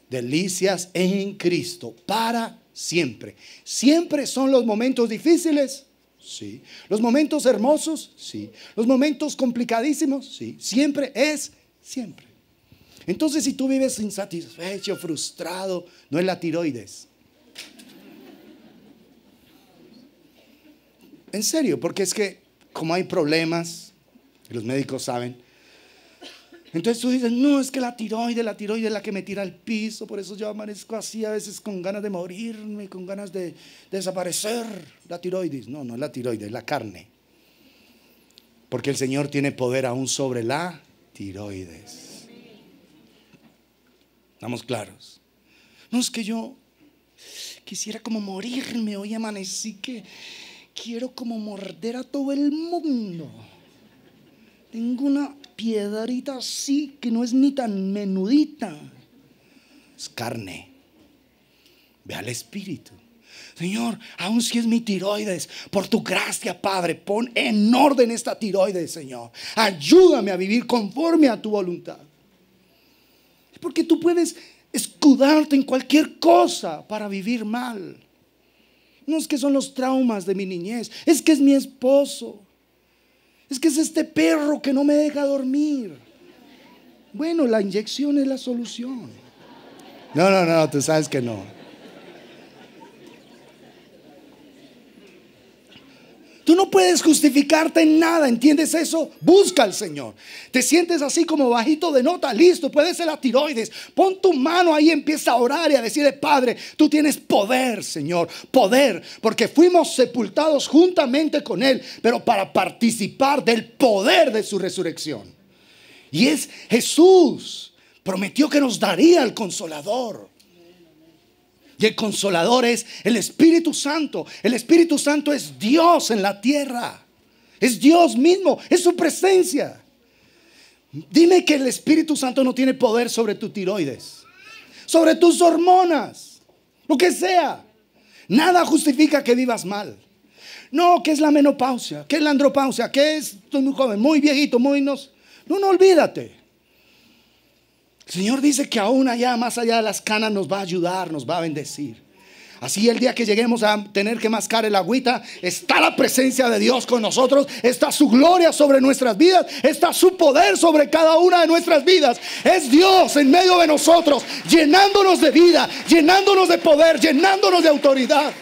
S1: Delicias en Cristo para siempre. Siempre son los momentos difíciles, Sí. Los momentos hermosos, sí. Los momentos complicadísimos, sí. Siempre es, siempre. Entonces, si tú vives insatisfecho, frustrado, no es la tiroides. En serio, porque es que como hay problemas, los médicos saben, Entonces tú dices, no, es que la tiroide, la tiroide es la que me tira al piso, por eso yo amanezco así a veces con ganas de morirme, con ganas de, desaparecer. La tiroides, no, no es la tiroide, es la carne. Porque el Señor tiene poder aún sobre la tiroides. ¿Estamos claros? No es que yo quisiera como morirme, hoy amanecí que quiero como morder a todo el mundo. Tengo una piedrita así que no es ni tan menudita. Es carne. Ve al Espíritu. Señor, aun si es mi tiroides, por tu gracia, Padre, pon en orden esta tiroides, Señor. Ayúdame a vivir conforme a tu voluntad. Porque tú puedes escudarte en cualquier cosa para vivir mal. No es que son los traumas de mi niñez, es que es mi esposo, es que es este perro que no me deja dormir. Bueno, la inyección es la solución. No, no, no, tú sabes que no. Tú no puedes justificarte en nada, ¿entiendes eso? Busca al Señor. Te sientes así como bajito de nota, listo, puede ser la tiroides. Pon tu mano ahí, empieza a orar y a decirle, Padre, tú tienes poder, Señor, poder, porque fuimos sepultados juntamente con Él, pero para participar del poder de su resurrección. Y es Jesús, prometió que nos daría el consolador. Y el consolador es el Espíritu Santo. El Espíritu Santo es Dios en la tierra. Es Dios mismo, es su presencia. Dime que el Espíritu Santo no tiene poder sobre tu tiroides, sobre tus hormonas, lo que sea. Nada justifica que vivas mal. No, que es la menopausia, que es la andropausia, que es muy joven, muy viejito, muy. No, no olvídate. Señor dice que aún allá, más allá de las canas, nos va a ayudar, nos va a bendecir. Así el día que lleguemos a tener que mascar el agüita, está la presencia de Dios con nosotros, está su gloria sobre nuestras vidas, está su poder sobre cada una de nuestras vidas. Es Dios en medio de nosotros, llenándonos de vida, llenándonos de poder, llenándonos de autoridad.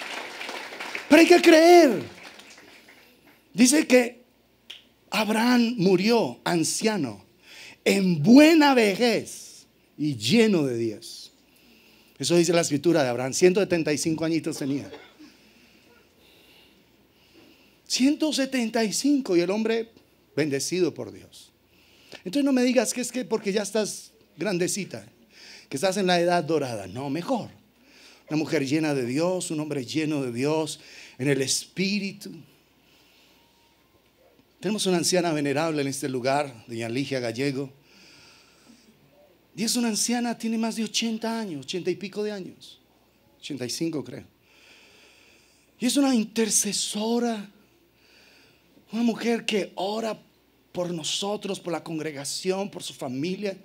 S1: Pero hay que creer. Dice que Abraham murió anciano, en buena vejez y lleno de días. Eso dice la escritura de Abraham. 175 añitos tenía. 175 y el hombre bendecido por Dios. Entonces no me digas que es que porque ya estás grandecita, que estás en la edad dorada. No, mejor. Una mujer llena de Dios, un hombre lleno de Dios, en el Espíritu. Tenemos una anciana venerable en este lugar, doña Ligia Gallego. Y es una anciana, tiene más de 80 años, 80 y pico de años, 85 creo. Y es una intercesora, una mujer que ora por nosotros, por la congregación, por su familia.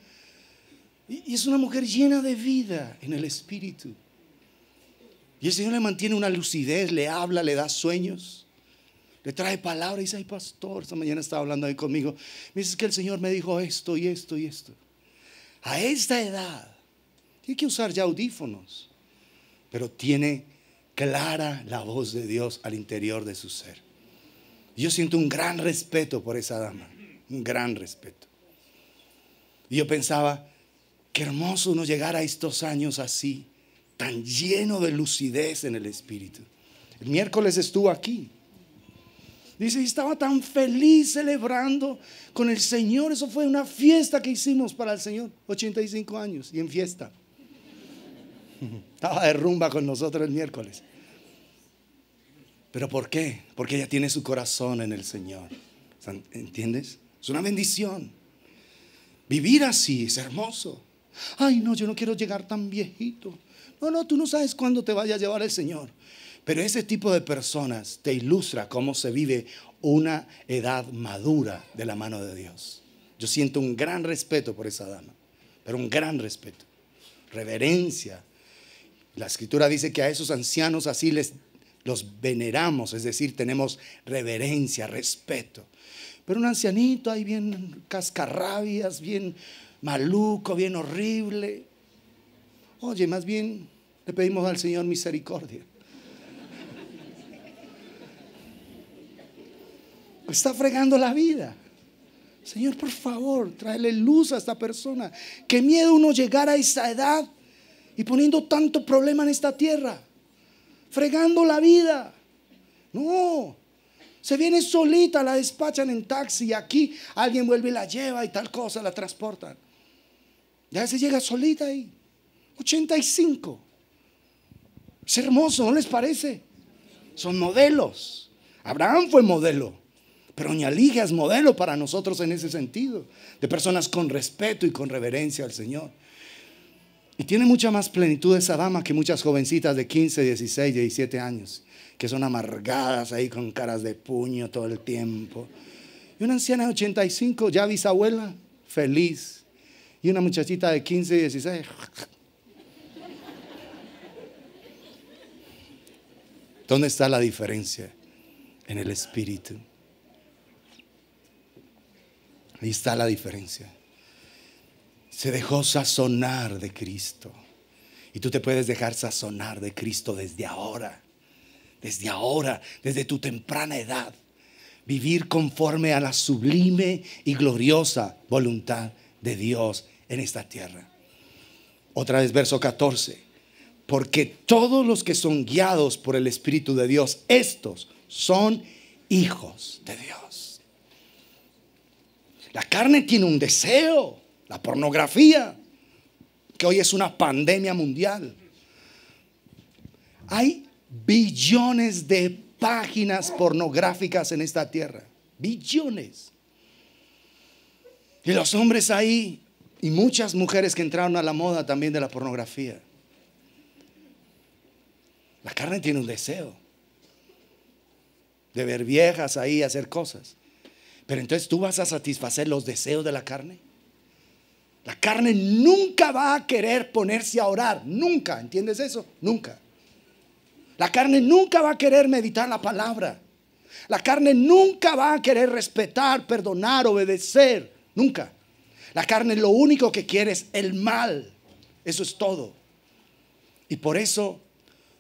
S1: Y es una mujer llena de vida en el Espíritu. Y el Señor le mantiene una lucidez, le habla, le da sueños, le trae palabras y dice, ay pastor, esta mañana estaba hablando ahí conmigo. Me dice que el Señor me dijo esto y esto y esto a esta edad, tiene que usar ya audífonos, pero tiene clara la voz de Dios al interior de su ser. Yo siento un gran respeto por esa dama, un gran respeto. Y yo pensaba, qué hermoso uno llegar a estos años así, tan lleno de lucidez en el espíritu. El miércoles estuvo aquí. Dice, estaba tan feliz celebrando con el Señor. Eso fue una fiesta que hicimos para el Señor. 85 años y en fiesta. Estaba de rumba con nosotros el miércoles. ¿Pero por qué? Porque ella tiene su corazón en el Señor. ¿Entiendes? Es una bendición. Vivir así es hermoso. Ay, no, yo no quiero llegar tan viejito. No, no, tú no sabes cuándo te vaya a llevar el Señor. Pero ese tipo de personas te ilustra cómo se vive una edad madura de la mano de Dios. Yo siento un gran respeto por esa dama, pero un gran respeto, reverencia. La escritura dice que a esos ancianos así les los veneramos, es decir, tenemos reverencia, respeto. Pero un ancianito ahí bien cascarrabias, bien maluco, bien horrible. Oye, más bien le pedimos al Señor misericordia. Está fregando la vida. Señor, por favor, tráele luz a esta persona. Qué miedo uno llegar a esa edad y poniendo tanto problema en esta tierra, fregando la vida. No, se viene solita, la despachan en taxi y aquí alguien vuelve y la lleva y tal cosa, la transportan. Ya se llega solita ahí. 85. Es hermoso, ¿no les parece? Son modelos. Abraham fue modelo. Pero Doña Ligia es modelo para nosotros en ese sentido, de personas con respeto y con reverencia al Señor. Y tiene mucha más plenitud esa dama que muchas jovencitas de 15, 16, 17 años, que son amargadas ahí con caras de puño todo el tiempo. Y una anciana de 85, ya bisabuela, feliz. Y una muchachita de 15, 16. ¿Dónde está la diferencia? En el espíritu. Ahí está la diferencia. Se dejó sazonar de Cristo. Y tú te puedes dejar sazonar de Cristo desde ahora. Desde ahora, desde tu temprana edad. Vivir conforme a la sublime y gloriosa voluntad de Dios en esta tierra. Otra vez, verso 14. Porque todos los que son guiados por el Espíritu de Dios, estos son hijos de Dios. La carne tiene un deseo, la pornografía, que hoy es una pandemia mundial. Hay billones de páginas pornográficas en esta tierra. Billones. Y los hombres ahí, y muchas mujeres que entraron a la moda también de la pornografía. La carne tiene un deseo de ver viejas ahí hacer cosas. Pero entonces tú vas a satisfacer los deseos de la carne. La carne nunca va a querer ponerse a orar, nunca, ¿entiendes eso? Nunca. La carne nunca va a querer meditar la palabra. La carne nunca va a querer respetar, perdonar, obedecer, nunca. La carne lo único que quiere es el mal. Eso es todo. Y por eso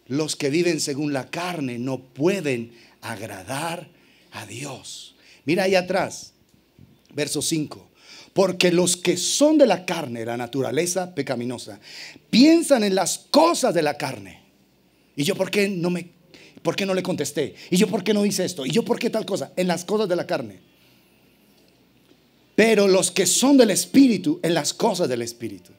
S1: los que viven según la carne no pueden agradar a Dios. Mira ahí atrás, verso 5. Porque los que son de la carne, la naturaleza pecaminosa, piensan en las cosas de la carne. Y yo, ¿por qué no me, por qué no le contesté? Y yo, ¿por qué no hice esto? Y yo, ¿por qué tal cosa? En las cosas de la carne. Pero los que son del Espíritu, en las cosas del Espíritu.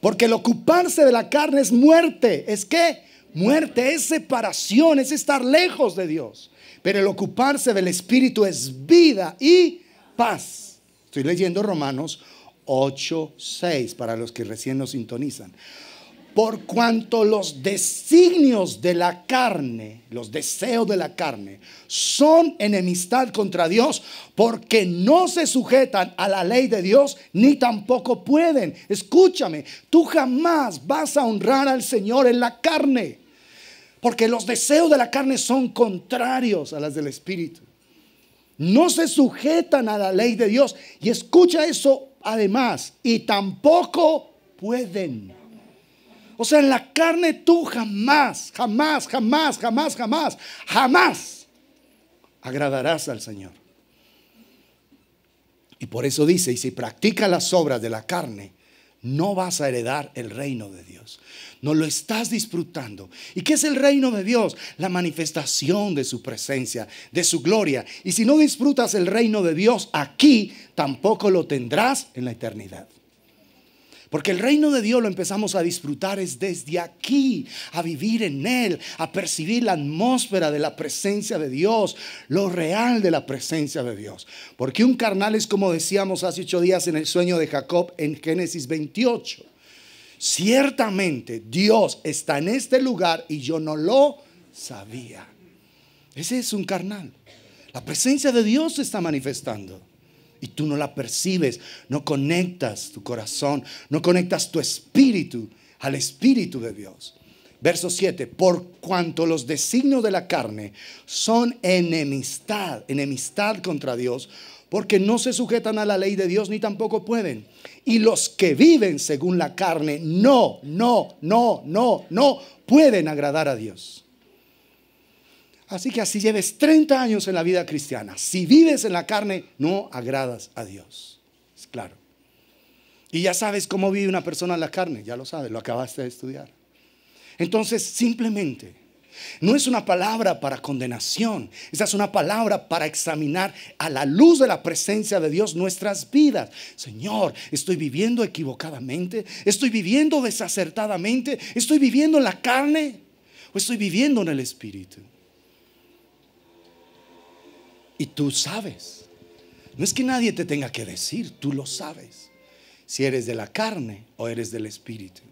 S1: Porque el ocuparse de la carne es muerte. ¿Es qué? Muerte, es separación, es estar lejos de Dios. Pero el ocuparse del Espíritu es vida y paz. Estoy leyendo Romanos 8, 6 para los que recién nos sintonizan. Por cuanto los designios de la carne, los deseos de la carne, son enemistad contra Dios, porque no se sujetan a la ley de Dios, ni tampoco pueden. Escúchame, tú jamás vas a honrar al Señor en la carne. Porque los deseos de la carne son contrarios a las del Espíritu. No se sujetan a la ley de Dios. Y escucha eso además. Y tampoco pueden. O sea, en la carne tú jamás, jamás, jamás, jamás, jamás, jamás agradarás al Señor. Y por eso dice, y si practica las obras de la carne, no vas a heredar el reino de Dios no lo estás disfrutando. ¿Y qué es el reino de Dios? La manifestación de su presencia, de su gloria. Y si no disfrutas el reino de Dios aquí, tampoco lo tendrás en la eternidad. Porque el reino de Dios lo empezamos a disfrutar es desde aquí, a vivir en Él, a percibir la atmósfera de la presencia de Dios, lo real de la presencia de Dios. Porque un carnal es como decíamos hace ocho días en el sueño de Jacob en Génesis 28 ciertamente Dios está en este lugar y yo no lo sabía. Ese es un carnal. La presencia de Dios se está manifestando y tú no la percibes, no conectas tu corazón, no conectas tu espíritu al espíritu de Dios. Verso 7, por cuanto los designios de la carne son enemistad, enemistad contra Dios, porque no se sujetan a la ley de Dios ni tampoco pueden. Y los que viven según la carne no, no, no, no, no pueden agradar a Dios. Así que así lleves 30 años en la vida cristiana. Si vives en la carne, no agradas a Dios. Es claro. Y ya sabes cómo vive una persona en la carne, ya lo sabes, lo acabaste de estudiar. Entonces, simplemente, no es una palabra para condenación, esa es una palabra para examinar a la luz de la presencia de Dios nuestras vidas. Señor, estoy viviendo equivocadamente, estoy viviendo desacertadamente, estoy viviendo en la carne o estoy viviendo en el Espíritu. Y tú sabes. No es que nadie te tenga que decir, tú lo sabes. Si eres de la carne o eres del Espíritu.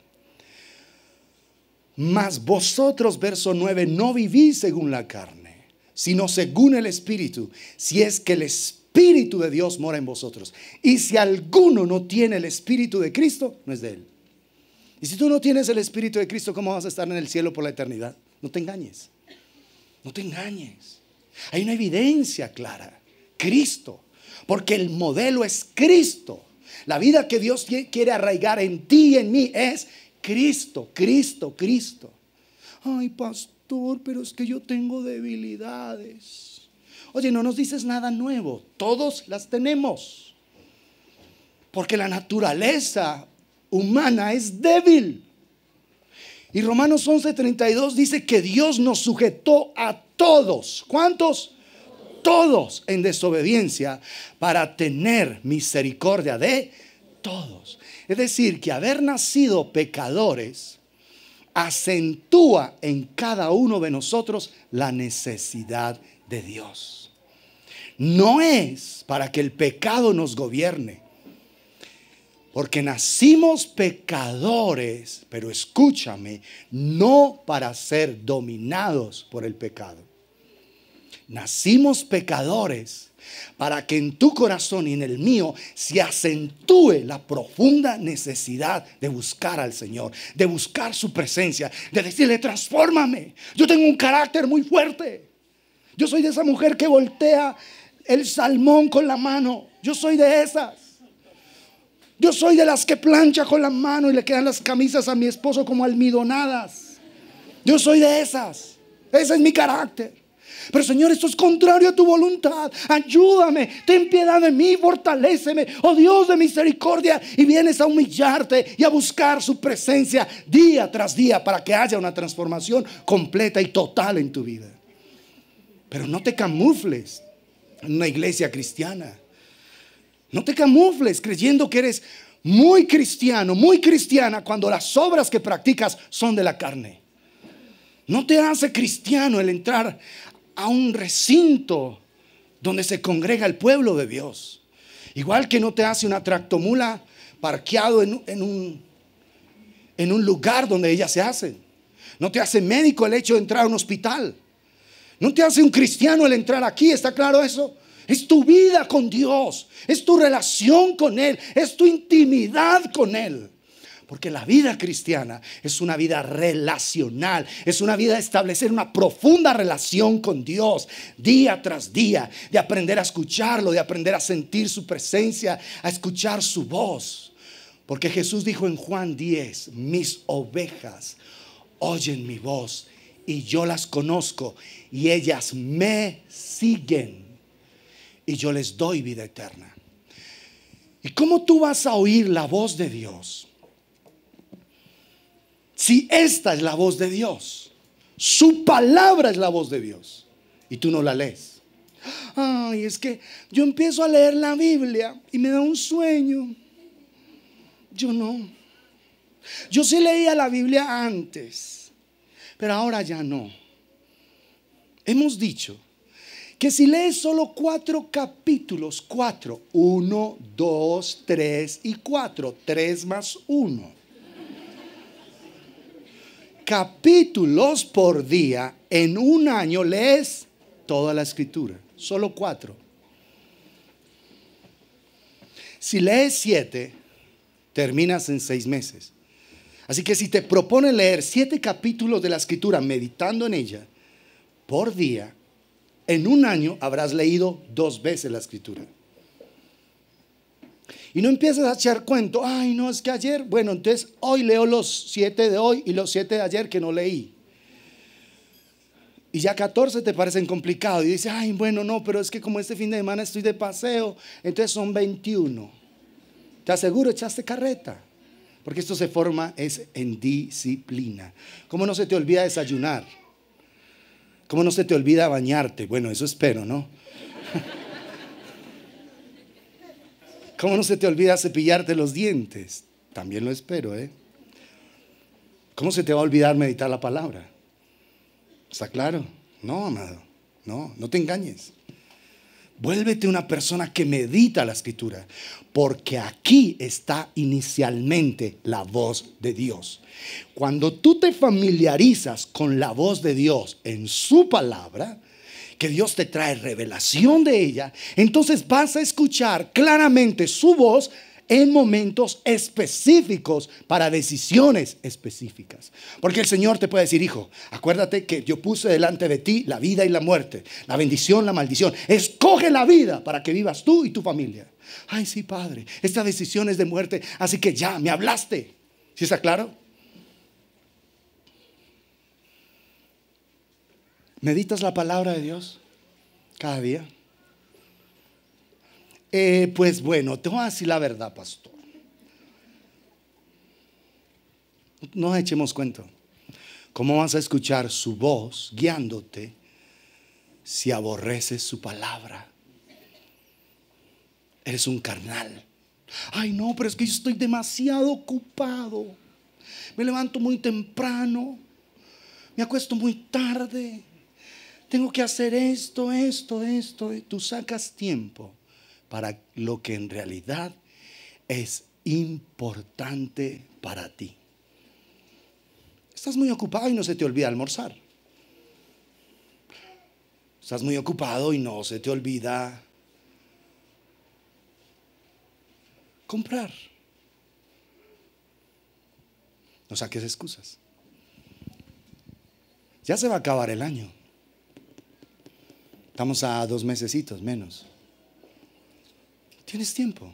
S1: Mas vosotros, verso 9, no vivís según la carne, sino según el Espíritu, si es que el Espíritu de Dios mora en vosotros. Y si alguno no tiene el Espíritu de Cristo, no es de él. Y si tú no tienes el Espíritu de Cristo, ¿cómo vas a estar en el cielo por la eternidad? No te engañes. No te engañes. Hay una evidencia clara. Cristo. Porque el modelo es Cristo. La vida que Dios quiere arraigar en ti y en mí es Cristo, Cristo, Cristo. Ay, pastor, pero es que yo tengo debilidades. Oye, no nos dices nada nuevo. Todos las tenemos. Porque la naturaleza humana es débil. Y Romanos 11:32 dice que Dios nos sujetó a todos. ¿Cuántos? Todos en desobediencia para tener misericordia de todos. Es decir, que haber nacido pecadores acentúa en cada uno de nosotros la necesidad de Dios. No es para que el pecado nos gobierne, porque nacimos pecadores, pero escúchame, no para ser dominados por el pecado. Nacimos pecadores para que en tu corazón y en el mío se acentúe la profunda necesidad de buscar al Señor, de buscar su presencia, de decirle, transfórmame. Yo tengo un carácter muy fuerte. Yo soy de esa mujer que voltea el salmón con la mano. Yo soy de esas. Yo soy de las que plancha con la mano y le quedan las camisas a mi esposo como almidonadas. Yo soy de esas. Ese es mi carácter. Pero Señor, esto es contrario a tu voluntad. Ayúdame, ten piedad de mí, fortaléceme, oh Dios de misericordia. Y vienes a humillarte y a buscar su presencia día tras día para que haya una transformación completa y total en tu vida. Pero no te camufles en una iglesia cristiana. No te camufles creyendo que eres muy cristiano, muy cristiana cuando las obras que practicas son de la carne. No te hace cristiano el entrar a un recinto donde se congrega el pueblo de Dios. Igual que no te hace una tractomula parqueado en, un, en un lugar donde ellas se hacen. No te hace médico el hecho de entrar a un hospital. No te hace un cristiano el entrar aquí, ¿está claro eso? Es tu vida con Dios, es tu relación con Él, es tu intimidad con Él. Porque la vida cristiana es una vida relacional, es una vida de establecer una profunda relación con Dios día tras día, de aprender a escucharlo, de aprender a sentir su presencia, a escuchar su voz. Porque Jesús dijo en Juan 10, mis ovejas oyen mi voz y yo las conozco y ellas me siguen y yo les doy vida eterna. ¿Y cómo tú vas a oír la voz de Dios? Si esta es la voz de Dios, su palabra es la voz de Dios y tú no la lees. Ay, es que yo empiezo a leer la Biblia y me da un sueño. Yo no. Yo sí leía la Biblia antes, pero ahora ya no. Hemos dicho que si lees solo cuatro capítulos, cuatro, uno, dos, tres y cuatro, tres más uno capítulos por día, en un año lees toda la escritura, solo cuatro. Si lees siete, terminas en seis meses. Así que si te propone leer siete capítulos de la escritura meditando en ella por día, en un año habrás leído dos veces la escritura. Y no empiezas a echar cuento, ay, no, es que ayer, bueno, entonces hoy leo los siete de hoy y los siete de ayer que no leí. Y ya 14 te parecen complicados. Y dices, ay, bueno, no, pero es que como este fin de semana estoy de paseo, entonces son 21. Te aseguro, echaste carreta. Porque esto se forma es en disciplina. ¿Cómo no se te olvida desayunar? ¿Cómo no se te olvida bañarte? Bueno, eso espero, ¿no? ¿Cómo no se te olvida cepillarte los dientes? También lo espero, ¿eh? ¿Cómo se te va a olvidar meditar la palabra? ¿Está claro? No, amado. No, no te engañes. Vuélvete una persona que medita la escritura, porque aquí está inicialmente la voz de Dios. Cuando tú te familiarizas con la voz de Dios en su palabra, que Dios te trae revelación de ella, entonces vas a escuchar claramente su voz en momentos específicos para decisiones específicas. Porque el Señor te puede decir, hijo, acuérdate que yo puse delante de ti la vida y la muerte, la bendición, la maldición. Escoge la vida para que vivas tú y tu familia. Ay, sí, Padre, esta decisión es de muerte, así que ya, me hablaste. ¿Sí está claro? ¿Meditas la palabra de Dios cada día? Eh, pues bueno, te voy a decir la verdad, pastor. No echemos cuento. ¿Cómo vas a escuchar su voz guiándote si aborreces su palabra? Eres un carnal. Ay, no, pero es que yo estoy demasiado ocupado. Me levanto muy temprano. Me acuesto muy tarde. Tengo que hacer esto, esto, esto. Tú sacas tiempo para lo que en realidad es importante para ti. Estás muy ocupado y no se te olvida almorzar. Estás muy ocupado y no se te olvida comprar. No saques excusas. Ya se va a acabar el año. Estamos a dos mesecitos menos. Tienes tiempo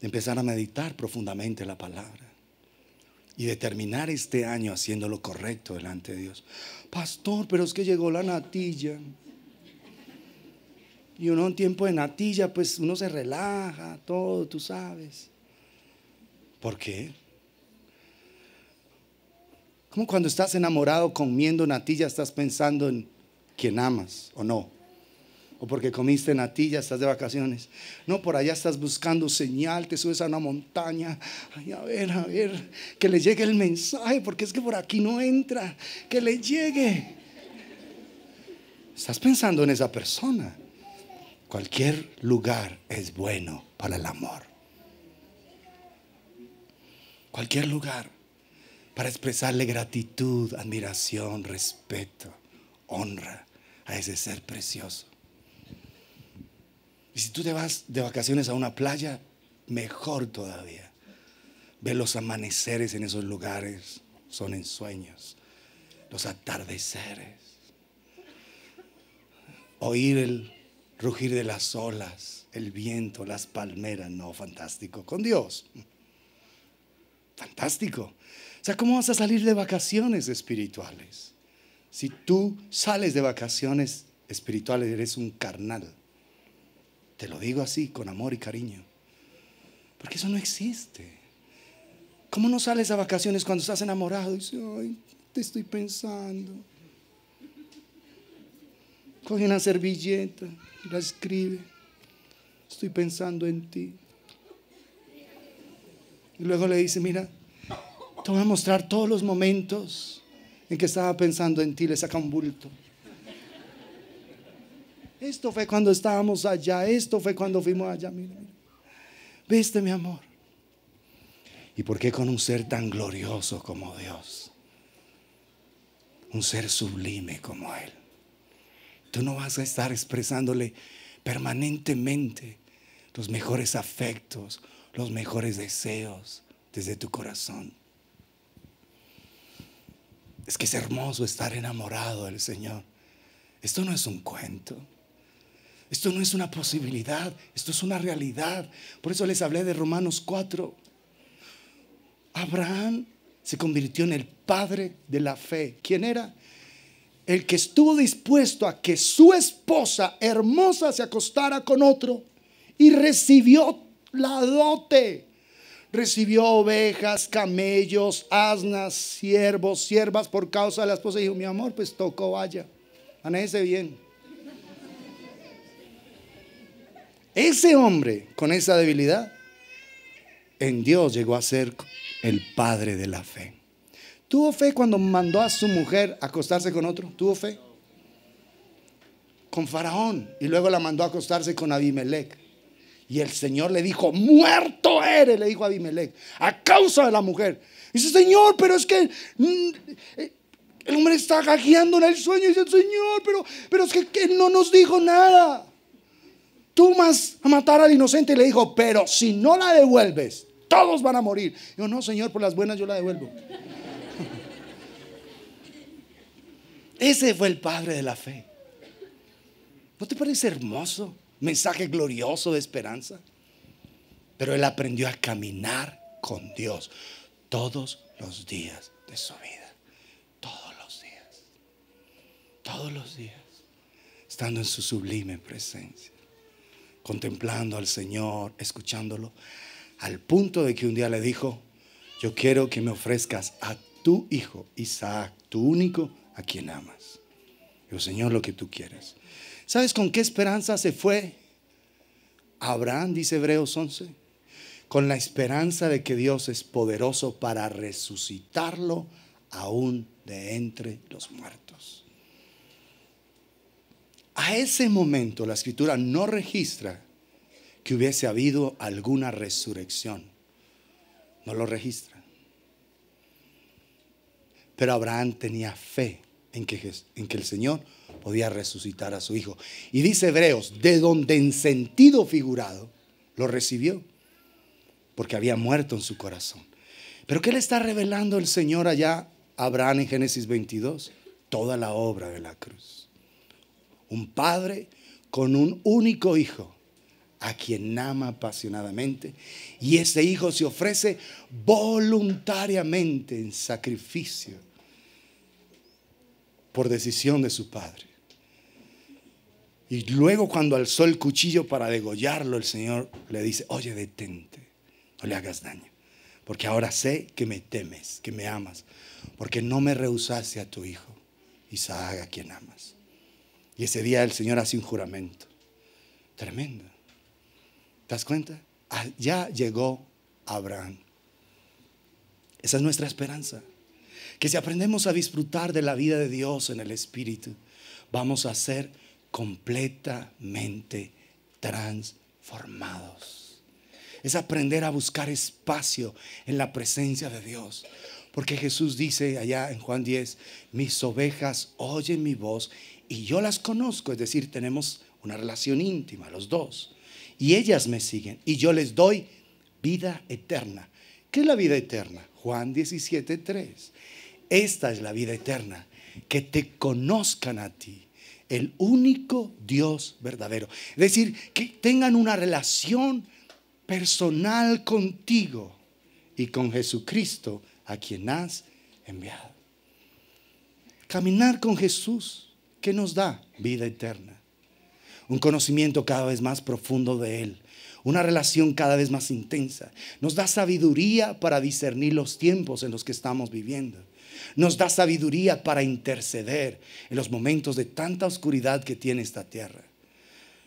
S1: de empezar a meditar profundamente la palabra y de terminar este año haciendo lo correcto delante de Dios. Pastor, pero es que llegó la natilla. Y uno en tiempo de natilla, pues uno se relaja, todo, tú sabes. ¿Por qué? Como cuando estás enamorado comiendo natilla, estás pensando en quién amas o no o porque comiste natilla, estás de vacaciones. No, por allá estás buscando señal, te subes a una montaña. A ver, a ver, que le llegue el mensaje, porque es que por aquí no entra. Que le llegue. Estás pensando en esa persona. Cualquier lugar es bueno para el amor. Cualquier lugar para expresarle gratitud, admiración, respeto, honra a ese ser precioso. Y si tú te vas de vacaciones a una playa, mejor todavía. Ver los amaneceres en esos lugares, son ensueños. Los atardeceres. Oír el rugir de las olas, el viento, las palmeras, no, fantástico. Con Dios. Fantástico. O sea, ¿cómo vas a salir de vacaciones espirituales? Si tú sales de vacaciones espirituales, eres un carnal. Te lo digo así, con amor y cariño. Porque eso no existe. ¿Cómo no sales a vacaciones cuando estás enamorado? Y dices, ay, te estoy pensando. Coge una servilleta la escribe. Estoy pensando en ti. Y luego le dice, mira, te voy a mostrar todos los momentos en que estaba pensando en ti. Le saca un bulto. Esto fue cuando estábamos allá, esto fue cuando fuimos allá. Mira, ¿Viste, mi amor? ¿Y por qué con un ser tan glorioso como Dios? Un ser sublime como Él. Tú no vas a estar expresándole permanentemente los mejores afectos, los mejores deseos desde tu corazón. Es que es hermoso estar enamorado del Señor. Esto no es un cuento. Esto no es una posibilidad, esto es una realidad. Por eso les hablé de Romanos 4. Abraham se convirtió en el padre de la fe. ¿Quién era? el que estuvo dispuesto a que su esposa hermosa se acostara con otro y recibió la dote. Recibió ovejas, camellos, asnas, siervos, siervas por causa de la esposa. Dijo, mi amor, pues tocó, vaya. Manéjese bien. Ese hombre con esa debilidad en Dios llegó a ser el padre de la fe. ¿Tuvo fe cuando mandó a su mujer a acostarse con otro? ¿Tuvo fe? Con Faraón. Y luego la mandó a acostarse con Abimelech. Y el Señor le dijo, muerto eres, le dijo a Abimelech, a causa de la mujer. dice, Señor, pero es que mm, el hombre está gagueando en el sueño. Y dice, Señor, pero, pero es que, que no nos dijo nada. Tú vas a matar al inocente. Y le dijo, pero si no la devuelves, todos van a morir. Yo, no, Señor, por las buenas yo la devuelvo. Ese fue el padre de la fe. ¿No te parece hermoso? Mensaje glorioso de esperanza. Pero él aprendió a caminar con Dios todos los días de su vida. Todos los días. Todos los días. Estando en su sublime presencia. Contemplando al Señor, escuchándolo. Al punto de que un día le dijo, yo quiero que me ofrezcas a tu hijo Isaac, tu único a quien amas. Digo, Señor, lo que tú quieres. ¿Sabes con qué esperanza se fue Abraham, dice Hebreos 11? Con la esperanza de que Dios es poderoso para resucitarlo aún de entre los muertos. A ese momento la escritura no registra que hubiese habido alguna resurrección. No lo registra. Pero Abraham tenía fe en que, en el Señor podía resucitar a su hijo. Y dice Hebreos, de donde en sentido figurado lo recibió, porque había muerto en su corazón. Pero ¿qué le está revelando el Señor allá a Abraham en Génesis 22? Toda la obra de la cruz. Un padre con un único hijo a quien ama apasionadamente y ese hijo se ofrece voluntariamente en sacrificio por decisión de su padre. Y luego cuando alzó el cuchillo para degollarlo, el Señor le dice, oye, detente, no le hagas daño, porque ahora sé que me temes, que me amas, porque no me rehusaste a tu hijo, Isaac, a quien amas. Y ese día el Señor hace un juramento, tremendo. ¿Te das cuenta? Ah, ya llegó Abraham. Esa es nuestra esperanza que si aprendemos a disfrutar de la vida de Dios en el Espíritu, vamos a ser completamente transformados. Es aprender a buscar espacio en la presencia de Dios. Porque Jesús dice allá en Juan 10, mis ovejas oyen mi voz y yo las conozco, es decir, tenemos una relación íntima los dos. Y ellas me siguen y yo les doy vida eterna. ¿Qué es la vida eterna? Juan 17, 3. Esta es la vida eterna, que te conozcan a ti, el único Dios verdadero. Es decir, que tengan una relación personal contigo y con Jesucristo, a quien has enviado. Caminar con Jesús, ¿qué nos da? Vida eterna. Un conocimiento cada vez más profundo de Él. Una relación cada vez más intensa. Nos da sabiduría para discernir los tiempos en los que estamos viviendo nos da sabiduría para interceder en los momentos de tanta oscuridad que tiene esta tierra.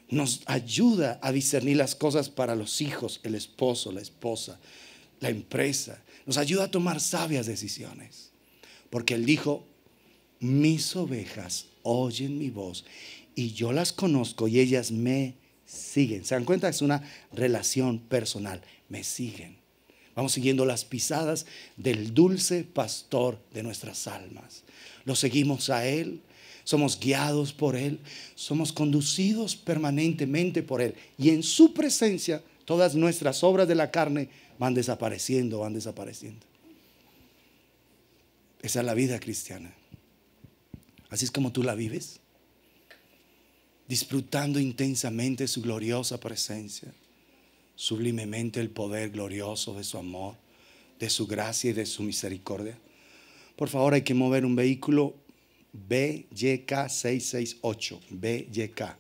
S1: Nos ayuda a discernir las cosas para los hijos, el esposo, la esposa, la empresa. Nos ayuda a tomar sabias decisiones. Porque Él dijo, mis ovejas oyen mi voz y yo las conozco y ellas me siguen. ¿Se dan cuenta? Es una relación personal. Me siguen. Vamos siguiendo las pisadas del dulce pastor de nuestras almas. Lo seguimos a Él, somos guiados por Él, somos conducidos permanentemente por Él. Y en su presencia todas nuestras obras de la carne van desapareciendo, van desapareciendo. Esa es la vida cristiana. Así es como tú la vives, disfrutando intensamente su gloriosa presencia sublimemente el poder glorioso de su amor, de su gracia y de su misericordia. Por favor, hay que mover un vehículo BYK 668. BYK.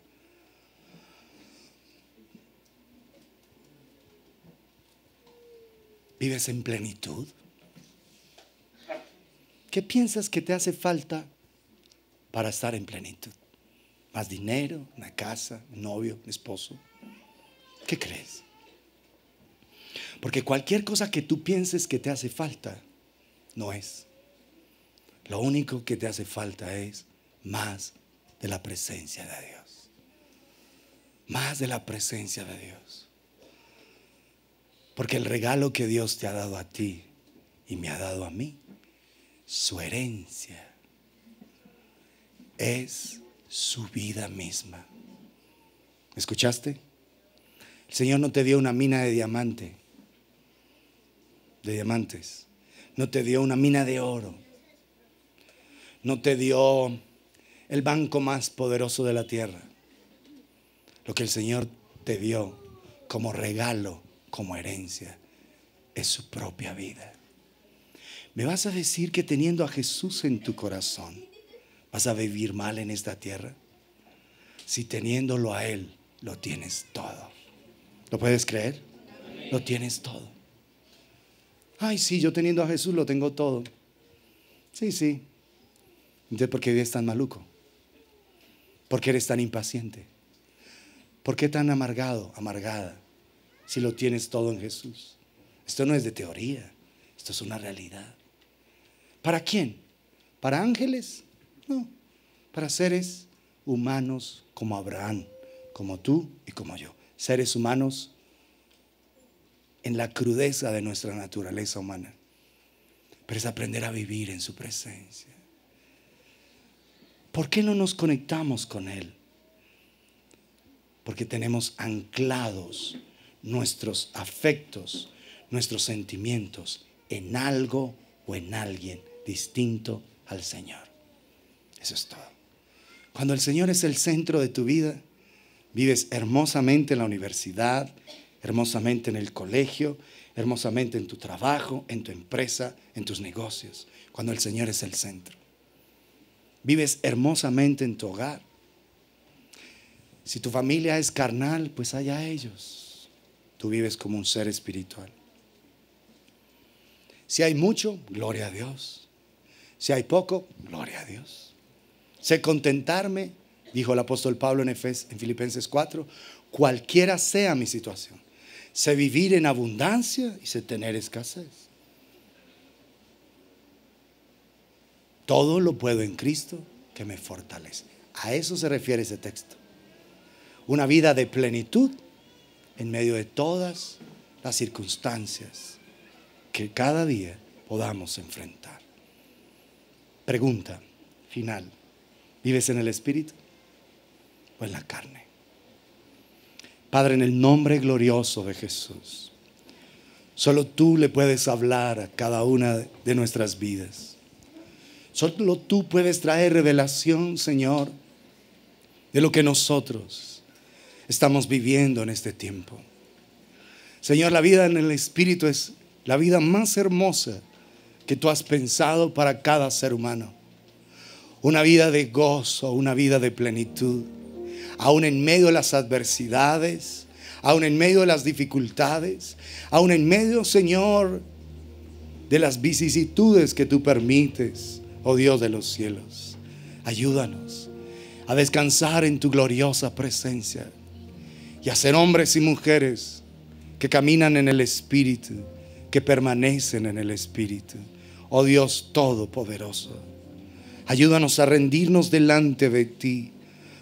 S1: ¿Vives en plenitud? ¿Qué piensas que te hace falta para estar en plenitud? ¿Más dinero? ¿Una casa? ¿Un novio? ¿Un esposo? ¿Qué crees? Porque cualquier cosa que tú pienses que te hace falta, no es. Lo único que te hace falta es más de la presencia de Dios. Más de la presencia de Dios. Porque el regalo que Dios te ha dado a ti y me ha dado a mí, su herencia, es su vida misma. ¿Me escuchaste? El Señor no te dio una mina de diamante, de diamantes. No te dio una mina de oro. No te dio el banco más poderoso de la tierra. Lo que el Señor te dio como regalo, como herencia, es su propia vida. ¿Me vas a decir que teniendo a Jesús en tu corazón, vas a vivir mal en esta tierra? Si teniéndolo a Él, lo tienes todo. ¿Lo puedes creer? Lo tienes todo. Ay, sí, yo teniendo a Jesús lo tengo todo. Sí, sí. Entonces, ¿por qué vives tan maluco? ¿Por qué eres tan impaciente? ¿Por qué tan amargado, amargada? Si lo tienes todo en Jesús. Esto no es de teoría, esto es una realidad. ¿Para quién? ¿Para ángeles? No, para seres humanos como Abraham, como tú y como yo. Seres humanos en la crudeza de nuestra naturaleza humana, pero es aprender a vivir en su presencia. ¿Por qué no nos conectamos con Él? Porque tenemos anclados nuestros afectos, nuestros sentimientos en algo o en alguien distinto al Señor. Eso es todo. Cuando el Señor es el centro de tu vida, vives hermosamente en la universidad, hermosamente en el colegio, hermosamente en tu trabajo, en tu empresa, en tus negocios, cuando el Señor es el centro. Vives hermosamente en tu hogar. Si tu familia es carnal, pues allá ellos. Tú vives como un ser espiritual. Si hay mucho, gloria a Dios. Si hay poco, gloria a Dios. Sé contentarme, dijo el apóstol Pablo en, en Filipenses 4, cualquiera sea mi situación sé vivir en abundancia y sé tener escasez. Todo lo puedo en Cristo que me fortalece. A eso se refiere ese texto. Una vida de plenitud en medio de todas las circunstancias que cada día podamos enfrentar. Pregunta final. ¿Vives en el Espíritu o en la carne? Padre, en el nombre glorioso de Jesús, solo tú le puedes hablar a cada una de nuestras vidas. Solo tú puedes traer revelación, Señor, de lo que nosotros estamos viviendo en este tiempo. Señor, la vida en el Espíritu es la vida más hermosa que tú has pensado para cada ser humano. Una vida de gozo, una vida de plenitud aún en medio de las adversidades, aún en medio de las dificultades, aún en medio, Señor, de las vicisitudes que tú permites, oh Dios de los cielos. Ayúdanos a descansar en tu gloriosa presencia y a ser hombres y mujeres que caminan en el Espíritu, que permanecen en el Espíritu. Oh Dios Todopoderoso, ayúdanos a rendirnos delante de ti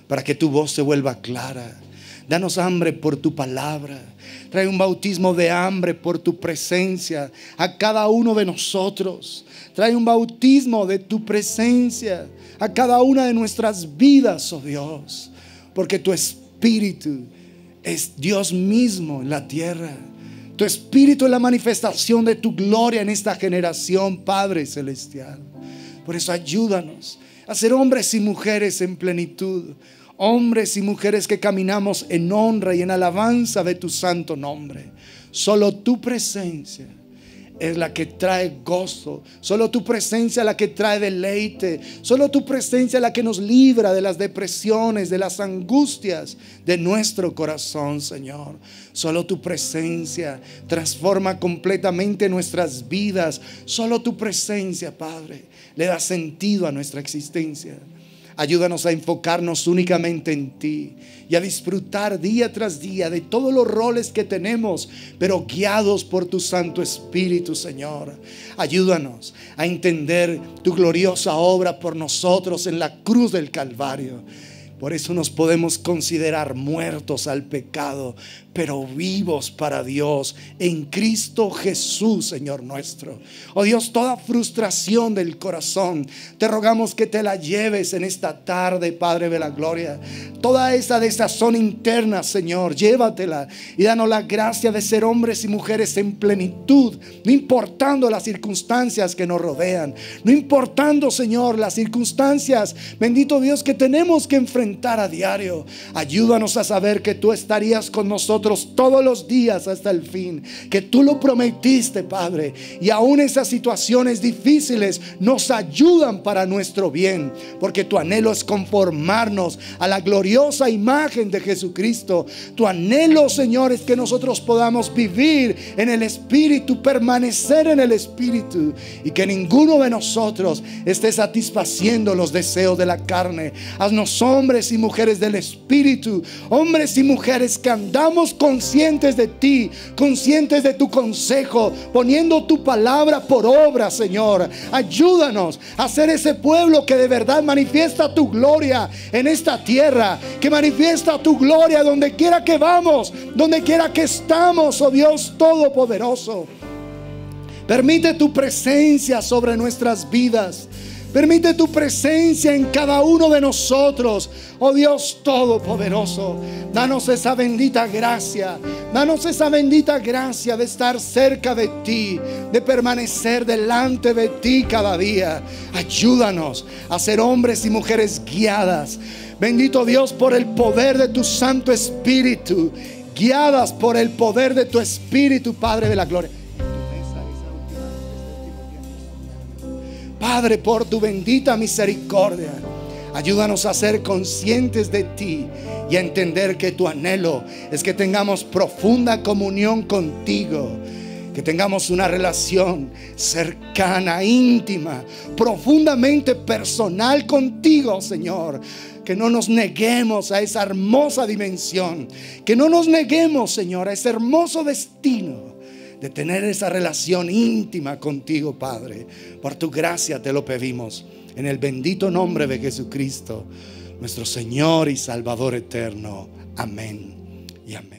S1: para que tu voz se vuelva clara. Danos hambre por tu palabra. Trae un bautismo de hambre por tu presencia a cada uno de nosotros. Trae un bautismo de tu presencia a cada una de nuestras vidas, oh Dios. Porque tu espíritu es Dios mismo en la tierra. Tu espíritu es la manifestación de tu gloria en esta generación, Padre Celestial. Por eso ayúdanos a ser hombres y mujeres en plenitud hombres y mujeres que caminamos en honra y en alabanza de tu santo nombre. Solo tu presencia es la que trae gozo. Solo tu presencia es la que trae deleite. Solo tu presencia es la que nos libra de las depresiones, de las angustias de nuestro corazón, Señor. Solo tu presencia transforma completamente nuestras vidas. Solo tu presencia, Padre, le da sentido a nuestra existencia. Ayúdanos a enfocarnos únicamente en ti y a disfrutar día tras día de todos los roles que tenemos, pero guiados por tu Santo Espíritu, Señor. Ayúdanos a entender tu gloriosa obra por nosotros en la cruz del Calvario. Por eso nos podemos considerar muertos al pecado, pero vivos para Dios en Cristo Jesús, Señor nuestro. Oh Dios, toda frustración del corazón, te rogamos que te la lleves en esta tarde, Padre de la Gloria. Toda esa desazón interna, Señor, llévatela y danos la gracia de ser hombres y mujeres en plenitud, no importando las circunstancias que nos rodean, no importando, Señor, las circunstancias, bendito Dios, que tenemos que enfrentar a diario. Ayúdanos a saber que tú estarías con nosotros todos los días hasta el fin. Que tú lo prometiste, Padre. Y aún esas situaciones difíciles nos ayudan para nuestro bien. Porque tu anhelo es conformarnos a la gloriosa imagen de Jesucristo. Tu anhelo, Señor, es que nosotros podamos vivir en el Espíritu, permanecer en el Espíritu. Y que ninguno de nosotros esté satisfaciendo los deseos de la carne. Haznos hombres y mujeres del Espíritu. Hombres y mujeres que andamos conscientes de ti, conscientes de tu consejo, poniendo tu palabra por obra, Señor. Ayúdanos a ser ese pueblo que de verdad manifiesta tu gloria en esta tierra, que manifiesta tu gloria donde quiera que vamos, donde quiera que estamos, oh Dios Todopoderoso. Permite tu presencia sobre nuestras vidas. Permite tu presencia en cada uno de nosotros. Oh Dios Todopoderoso, danos esa bendita gracia. Danos esa bendita gracia de estar cerca de ti, de permanecer delante de ti cada día. Ayúdanos a ser hombres y mujeres guiadas. Bendito Dios por el poder de tu Santo Espíritu. Guiadas por el poder de tu Espíritu, Padre de la Gloria. Padre, por tu bendita misericordia, ayúdanos a ser conscientes de ti y a entender que tu anhelo es que tengamos profunda comunión contigo. Que tengamos una relación cercana, íntima, profundamente personal contigo, Señor. Que no nos neguemos a esa hermosa dimensión. Que no nos neguemos, Señor, a ese hermoso destino de tener esa relación íntima contigo, Padre. Por tu gracia te lo pedimos. En el bendito nombre de Jesucristo, nuestro Señor y Salvador eterno. Amén y amén.